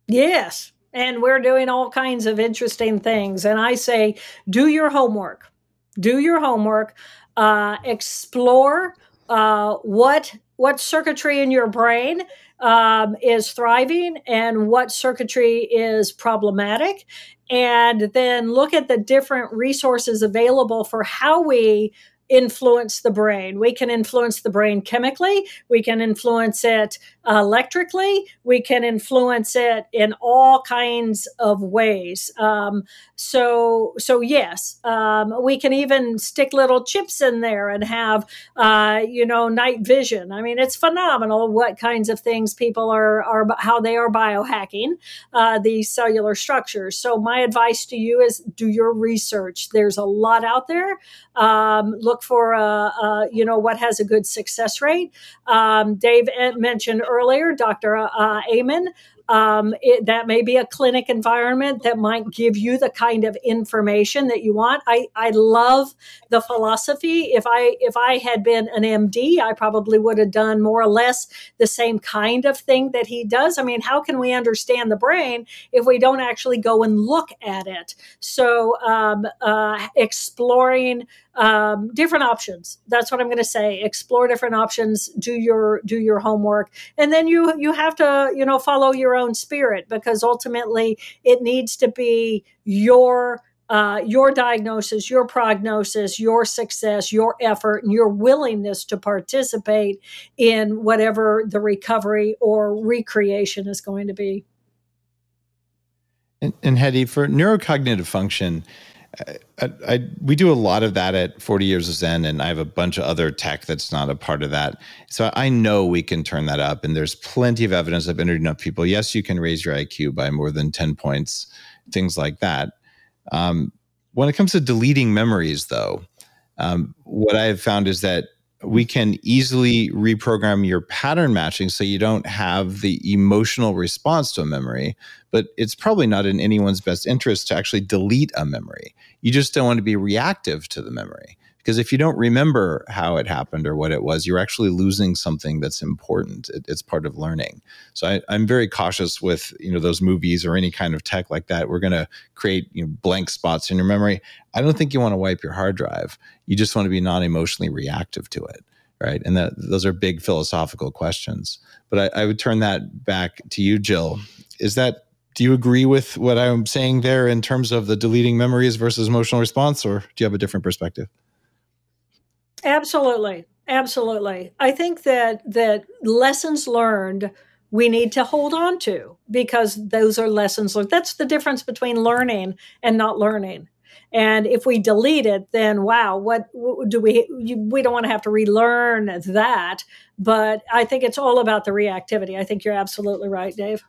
Yes and we're doing all kinds of interesting things. And I say, do your homework, do your homework, uh, explore uh, what what circuitry in your brain um, is thriving and what circuitry is problematic, and then look at the different resources available for how we influence the brain. We can influence the brain chemically, we can influence it electrically, we can influence it in all kinds of ways. Um, so, so yes, um, we can even stick little chips in there and have, uh, you know, night vision. I mean, it's phenomenal what kinds of things people are are how they are biohacking uh, these cellular structures. So, my advice to you is do your research. There's a lot out there. Um, look for, uh, uh you know, what has a good success rate. Um, Dave mentioned earlier, Dr. Uh, Amen um, it, that may be a clinic environment that might give you the kind of information that you want. I, I love the philosophy. If I if I had been an MD, I probably would have done more or less the same kind of thing that he does. I mean, how can we understand the brain if we don't actually go and look at it? So um, uh, exploring um, different options. That's what I'm going to say. Explore different options. Do your do your homework, and then you you have to you know follow your own spirit because ultimately it needs to be your uh, your diagnosis, your prognosis, your success, your effort, and your willingness to participate in whatever the recovery or recreation is going to be. And, and Hetty, for neurocognitive function, I, I, we do a lot of that at 40 Years of Zen, and I have a bunch of other tech that's not a part of that. So I know we can turn that up, and there's plenty of evidence. I've interviewed enough people. Yes, you can raise your IQ by more than 10 points, things like that. Um, when it comes to deleting memories, though, um, what I have found is that we can easily reprogram your pattern matching so you don't have the emotional response to a memory. But it's probably not in anyone's best interest to actually delete a memory. You just don't want to be reactive to the memory. Because if you don't remember how it happened or what it was, you're actually losing something that's important. It, it's part of learning. So I, am very cautious with you know those movies or any kind of tech like that. We're going to create you know, blank spots in your memory. I don't think you want to wipe your hard drive. You just want to be non emotionally reactive to it right? And that those are big philosophical questions. But I, I, would turn that back to you, Jill. Is that do you agree with what I'm saying there in terms of the deleting memories versus emotional response, or do you have a different perspective? Absolutely. Absolutely. I think that that lessons learned we need to hold on to because those are lessons learned. That's the difference between learning and not learning. And if we delete it, then wow, what, do we, we don't want to have to relearn that. But I think it's all about the reactivity. I think you're absolutely right, Dave.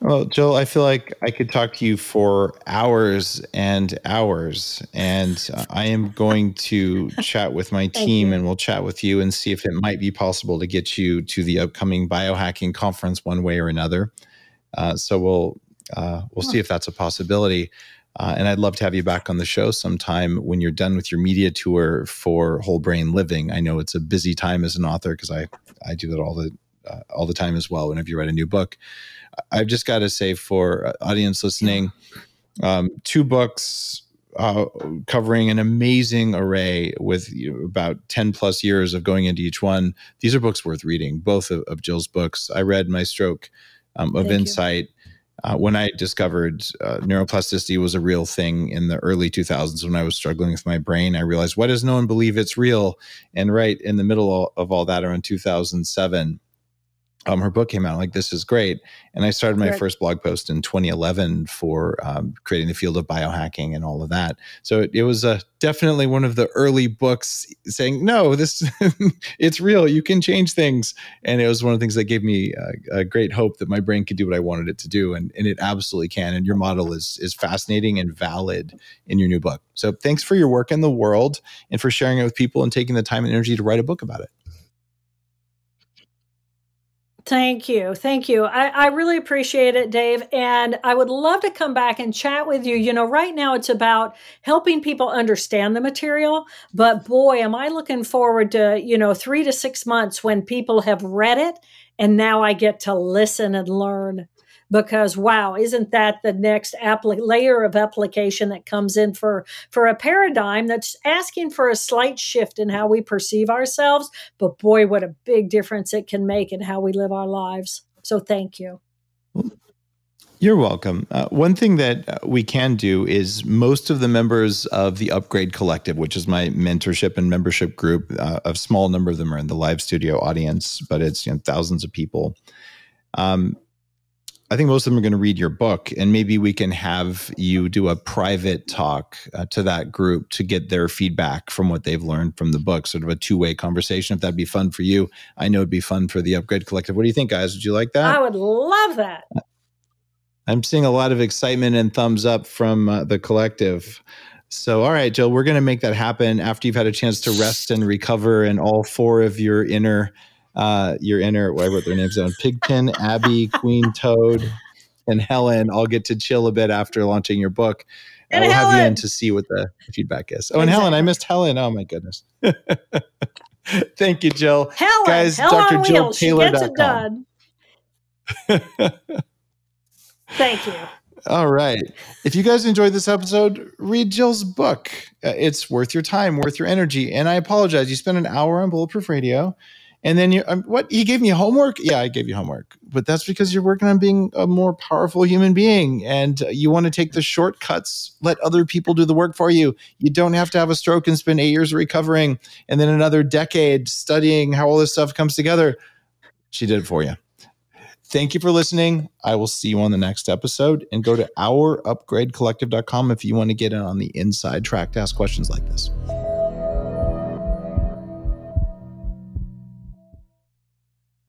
Well, Jill, I feel like I could talk to you for hours and hours, and I am going to chat with my team, and we'll chat with you and see if it might be possible to get you to the upcoming biohacking conference one way or another. Uh, so we'll uh, we'll see if that's a possibility. Uh, and I'd love to have you back on the show sometime when you're done with your media tour for Whole Brain Living. I know it's a busy time as an author because I I do that all the uh, all the time as well. Whenever you write a new book. I've just got to say for uh, audience listening, um, two books uh, covering an amazing array with you know, about 10 plus years of going into each one. These are books worth reading, both of, of Jill's books. I read My Stroke um, of Thank Insight. Uh, when I discovered uh, neuroplasticity was a real thing in the early 2000s when I was struggling with my brain, I realized, why does no one believe it's real? And right in the middle of all that, around 2007, um, her book came out. like, this is great. And I started my first blog post in 2011 for um, creating the field of biohacking and all of that. So it, it was uh, definitely one of the early books saying, no, this it's real. You can change things. And it was one of the things that gave me a, a great hope that my brain could do what I wanted it to do. And, and it absolutely can. And your model is, is fascinating and valid in your new book. So thanks for your work in the world and for sharing it with people and taking the time and energy to write a book about it. Thank you. Thank you. I, I, really appreciate it, Dave. And I would love to come back and chat with you. You know, right now it's about helping people understand the material. But boy, am I looking forward to, you know, three to six months when people have read it and now I get to listen and learn because wow isn't that the next layer of application that comes in for for a paradigm that's asking for a slight shift in how we perceive ourselves but boy what a big difference it can make in how we live our lives so thank you you're welcome. Uh, one thing that uh, we can do is most of the members of the Upgrade Collective, which is my mentorship and membership group, uh, a small number of them are in the live studio audience, but it's you know, thousands of people. Um, I think most of them are going to read your book, and maybe we can have you do a private talk uh, to that group to get their feedback from what they've learned from the book, sort of a two way conversation. If that'd be fun for you, I know it'd be fun for the Upgrade Collective. What do you think, guys? Would you like that? I would love that. I'm seeing a lot of excitement and thumbs up from uh, the collective. So, all right, Jill, we're going to make that happen after you've had a chance to rest and recover, and all four of your inner uh, your inner, what I wrote their names down Pigpen, Abby, Queen Toad, and Helen all get to chill a bit after launching your book. And we'll Helen. have you in to see what the feedback is. Oh, and exactly. Helen, I missed Helen. Oh my goodness. Thank you, Jill. Helen, guys, Helen Dr. Jill Taylor. She gets it done. Thank you. All right. If you guys enjoyed this episode, read Jill's book. Uh, it's worth your time, worth your energy. And I apologize. You spent an hour on Bulletproof Radio and then you, um, what? He gave me homework. Yeah, I gave you homework, but that's because you're working on being a more powerful human being, and you want to take the shortcuts. Let other people do the work for you. You don't have to have a stroke and spend eight years recovering, and then another decade studying how all this stuff comes together. She did it for you. Thank you for listening. I will see you on the next episode. And go to ourupgradecollective.com if you want to get in on the inside track to ask questions like this.